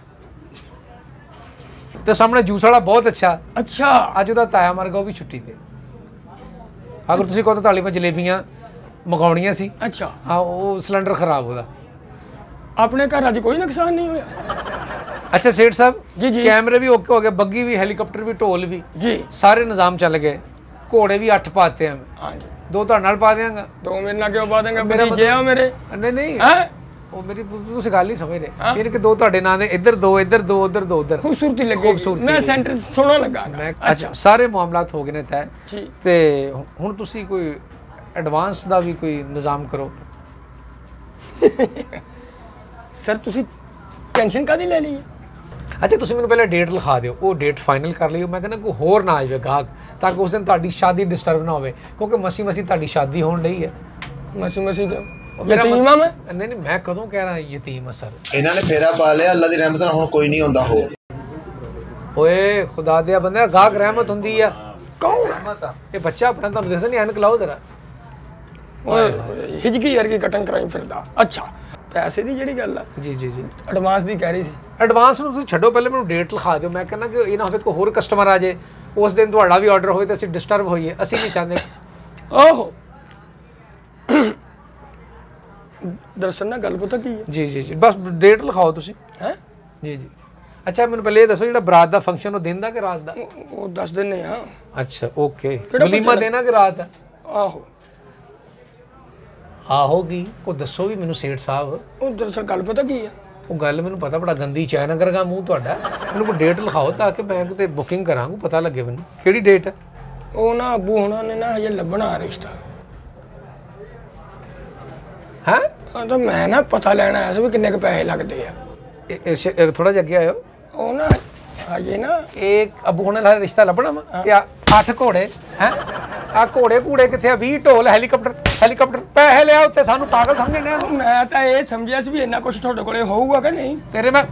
ਤੇ ਸਾਹਮਣੇ ਜੂਸ ਵਾਲਾ ਬਹੁਤ ਅੱਛਾ। ਅੱਛਾ। ਅੱਜ ਉਹਦਾ ਤਾਇਆ ਮਰ ਗਿਆ ਉਹ ਵੀ ਛੁੱਟੀ ਤੇ। ਅਗਰ ਤੁਸੀਂ ਕਹੋ ਤਾਂ ਤਾਲੀ 'ਤੇ ਜਲੇਬੀਆਂ ਮੰਗਾਉਣੀਆਂ ਸੀ। ਅੱਛਾ। ਹਾਂ ਉਹ ਸਿਲੰਡਰ ਖਰਾਬ ਉਹਦਾ। ਆਪਣੇ ਘਰ ਅੱਜ ਕੋਈ ਨੁਕਸਾਨ ਨਹੀਂ ਹੋਇਆ? ਅੱਛਾ ਸੇਠ ਸਾਹਿਬ ਜੀ, ਜੀ। ਕੈਮਰੇ ਵੀ ਓਕੇ ਹੋ ਗਏ ਬੱਗੀ ਵੀ ਹੈਲੀਕਾਪਟਰ ਵੀ ਢੋਲ ਵੀ। ਜੀ। ਸਾਰੇ ਨਿਜ਼ਾਮ ਚੱਲ ਗਏ। ਘੋੜੇ ਵੀ 8 ਪਾਤੇ ਆ ਮੈਂ ਹਾਂਜੀ। ਦੋ ਤੁਹਾਡੇ ਨਾਲ ਪਾ ਦਿਆਂਗਾ। ਦੋ ਮੇਰੇ ਨਾਲ ਕਿਉਂ ਪਾ ਦੇਂਗੇ ਮੇਰਾ ਭਤੀਜੇ ਆ ਮੇਰੇ। ਨਹੀਂ ਨਹੀਂ। ਹੈ? ਉਹ ਮੇਰੀ ਤੁਸੀਂ ਗੱਲ ਨਹੀਂ ਸਮਝ ਰਹੇ। ਕਿ ਦੋ ਤੁਹਾਡੇ ਨਾਂ ਦੇ ਇੱਧਰ ਦੋ ਇੱਧਰ ਦੋ ਉੱਧਰ ਦੋ ਉੱਧਰ। ਖੂਬਸੂਰਤੀ ਲੱਗੀ। ਖੂਬਸੂਰਤੀ ਮੈਂ ਸੈਂਟਰ ਸੋਹਣਾ ਲੱਗਾ। ਅੱਛਾ। ਸਾਰੇ ਮਾਮਲਾਤ ਹੋ ਗਏ ਨੇ ਤੈ ਤੇ ਹੁਣ ਤੁਸੀਂ ਕੋਈ ਐਡਵਾਂਸ ਦਾ ਵੀ ਕੋਈ ਨਿਜ਼ਾਮ ਕਰੋ। ਸਰ ਤੁਸੀਂ ਟੈਨਸ਼ਨ ਕਾਦੀ ਲੈ ਲਈ? ਅੱਛਾ ਤੁਸੀਂ ਮੈਨੂੰ ਪਹਿਲਾਂ ਡੇਟ ਲਿਖਾ ਦਿਓ। ਉਹ ਡੇਟ ਫਾਈਨਲ ਕਰ ਲਿਓ। ਮੈਂ ਕਹਿੰਦਾ ਕੋਈ ਹੋਰ ਨਾ ਆਵੇ ਗਾਹਕ ਤਾਂ ਕਿ ਉਸ ਦਿਨ ਤੁਹਾਡੀ ਸ਼ਾਦੀ ਡਿਸਟਰਬ ਨਾ ਹੋਵੇ। ਕਿਉਂਕਿ ਮਸੀ ਮਸੀ ਤੁਹਾਡੀ ਸ਼ਾਦੀ ਹੋਣ ਲਈ ਹੈ। ਮਸੀ ਮਸੀ ਮੇਰਾ ਯਤੀਮ ਆ ਮੈਂ? ਨਹੀਂ ਨਹੀਂ ਮੈਂ ਕਦੋਂ ਕਹਿ ਰਹਾ ਯਤੀਮ ਅਸਰ ਇਹਨਾਂ ਨੇ ਫੇਰਾ ਪਾ ਲਿਆ ਅੱਲਾ ਦੀ ਰਹਿਮਤ ਨਾਲ ਹੁਣ ਕੋਈ ਨਹੀਂ ਆਉਂਦਾ ਹੋ ਓਏ ਖੁਦਾ ਦੇ ਬੰਦੇ ਗਾਹਕ ਰਹਿਮਤ ਹੁੰਦੀ ਆ। ਕੌਣ? ਰਹਿਮਤ ਆ। ਇਹ ਬੱਚਾ ਆਪਣਾ ਤੁਹਾਨੂੰ ਦਿਖਦਾ ਨਹੀਂ ਐਨਕ ਲਾਓ ਜਰਾ। ਓਏ ਹਿਜਕੀ ਵਰਗੀ ਕਟਨ ਕਰਾਈ ਫਿਰਦਾ। ਅੱਛਾ ਪੈਸੇ ਦੀ ਜਿਹੜੀ ਗੱਲ ਆ। ਜੀ ਜੀ ਜੀ। ਐਡਵਾਂਸ ਦੀ ਕਹਿ ਰਹੀ ਸੀ। ਐਡਵਾਂਸ ਨੂੰ ਤੁਸੀਂ ਛੱਡੋ ਪਹਿਲੇ ਮੈਨੂੰ ਡੇਟ ਲਿਖਾ ਦਿਓ। ਮੈਂ ਕਹਿੰਦਾ ਕਿ ਇਹ ਨਾ ਹੋਵੇ ਕੋਈ ਹੋਰ ਕਸਟਮਰ ਆ ਜਾਏ ਉਸ ਦਿਨ ਤੁਹਾਡਾ ਵੀ ਆਰਡਰ ਹੋਵੇ ਤਾਂ ਅਸੀਂ ਡਿਸਟਰਬ ਹੋਈਏ। ਅਸੀਂ ਨਹੀਂ ਚਾਹੁੰਦੇ। ਓਹੋ। ਦਰਸ਼ਨ ਨਾ ਗੱਲ ਪਤਾ ਕੀ ਹੈ? ਜੀ ਜੀ ਜੀ। ਬਸ ਡੇਟ ਲਿਖਾਓ ਤੁਸੀਂ। ਹੈ? ਜੀ ਜੀ। ਅੱਛਾ ਮੈਨੂੰ ਪਹਿਲੇ ਇਹ ਦੱਸੋ ਜਿਹੜਾ ਬਰਾਤ ਦਾ ਫੰਕਸ਼ਨ ਉਹ ਦਿਨ ਦਾ ਕਿ ਰਾਤ ਦਾ? ਉਹ ਦੱਸ ਦਿੰਨੇ ਆ ਅੱਛਾ ਓਕੇ ਵਲੀਮਾ ਦੇਣਾ ਕਿ ਰਾਤ ਦਾ? ਆਹੋ। ਆਹੋ ਕੀ? ਉਹ ਦੱਸੋ ਵੀ ਮੈਨੂੰ ਸੇਠ ਸਾਹਿਬ। ਉਹ ਦਰਅਸਲ ਗੱਲ ਪਤਾ ਕੀ ਹੈ? ਉਹ ਗੱਲ ਮੈਨੂੰ ਪਤਾ ਬੜਾ ਗੰਦੀ ਚੈਨਗਰ ਦਾ ਮੂੰਹ ਤੁਹਾਡਾ। ਮੈਨੂੰ ਕੋਈ ਡੇਟ ਲਿਖਾਓ ਤਾਂ ਕਿ ਮੈਂ ਕਿਤੇ ਬੁਕਿੰਗ ਕਰਾਂਗਾ ਪਤਾ ਲੱਗੇ ਮੈਨੂੰ। ਕਿਹੜੀ ਡੇਟ ਹੈ? ਉਹ ਨਾ ਅੱਬੂ ਹੁਣਾਂ ਨੇ ਨਾ ਹਜੇ ਲੱਭਣਾ ਰਿਸ਼ਤਾ। ਹੈ ਆ ਤਾਂ ਮੈਂ ਨਾ ਪਤਾ ਲੈਣ ਆਇਆ ਸੀ ਵੀ ਕਿੰਨੇ ਕ ਪੈਸੇ ਲੱਗਦੇ ਆ। ਥੋੜਾ ਜਿਹਾ ਅੱਗੇ ਆਇਓ। ਉਹ ਨਾ ਹਜੇ ਨਾ। ਇੱਕ ਅਬੂ ਹੁਣੇ ਨਾਲ ਰਿਸ਼ਤਾ ਲੱਭਣਾ ਵਾ। ਆ ਅੱਠ ਘੋੜੇ ਹੈ? ਆ ਘੋੜੇ ਘੂੜੇ ਕਿੱਥੇ ਆ? 20 ਢੋਲ ਹੈਲੀਕਾਪਟਰ ਹੈਲੀਕਾਪਟਰ ਪੈਸੇ ਲਿਆ ਉੱਤੇ ਸਾਨੂੰ ਪਾਗਲ ਸਮਝਣੇ ਮੈਂ ਤਾਂ ਇਹ ਸਮਝਿਆ ਸੀ ਵੀ ਇੰਨਾ ਕੁਝ ਤੁਹਾਡੇ ਕੋਲੇ ਹੋਊਗਾ ਕਿ ਨਹੀਂ? ਤੇਰੇ ਮੈਂ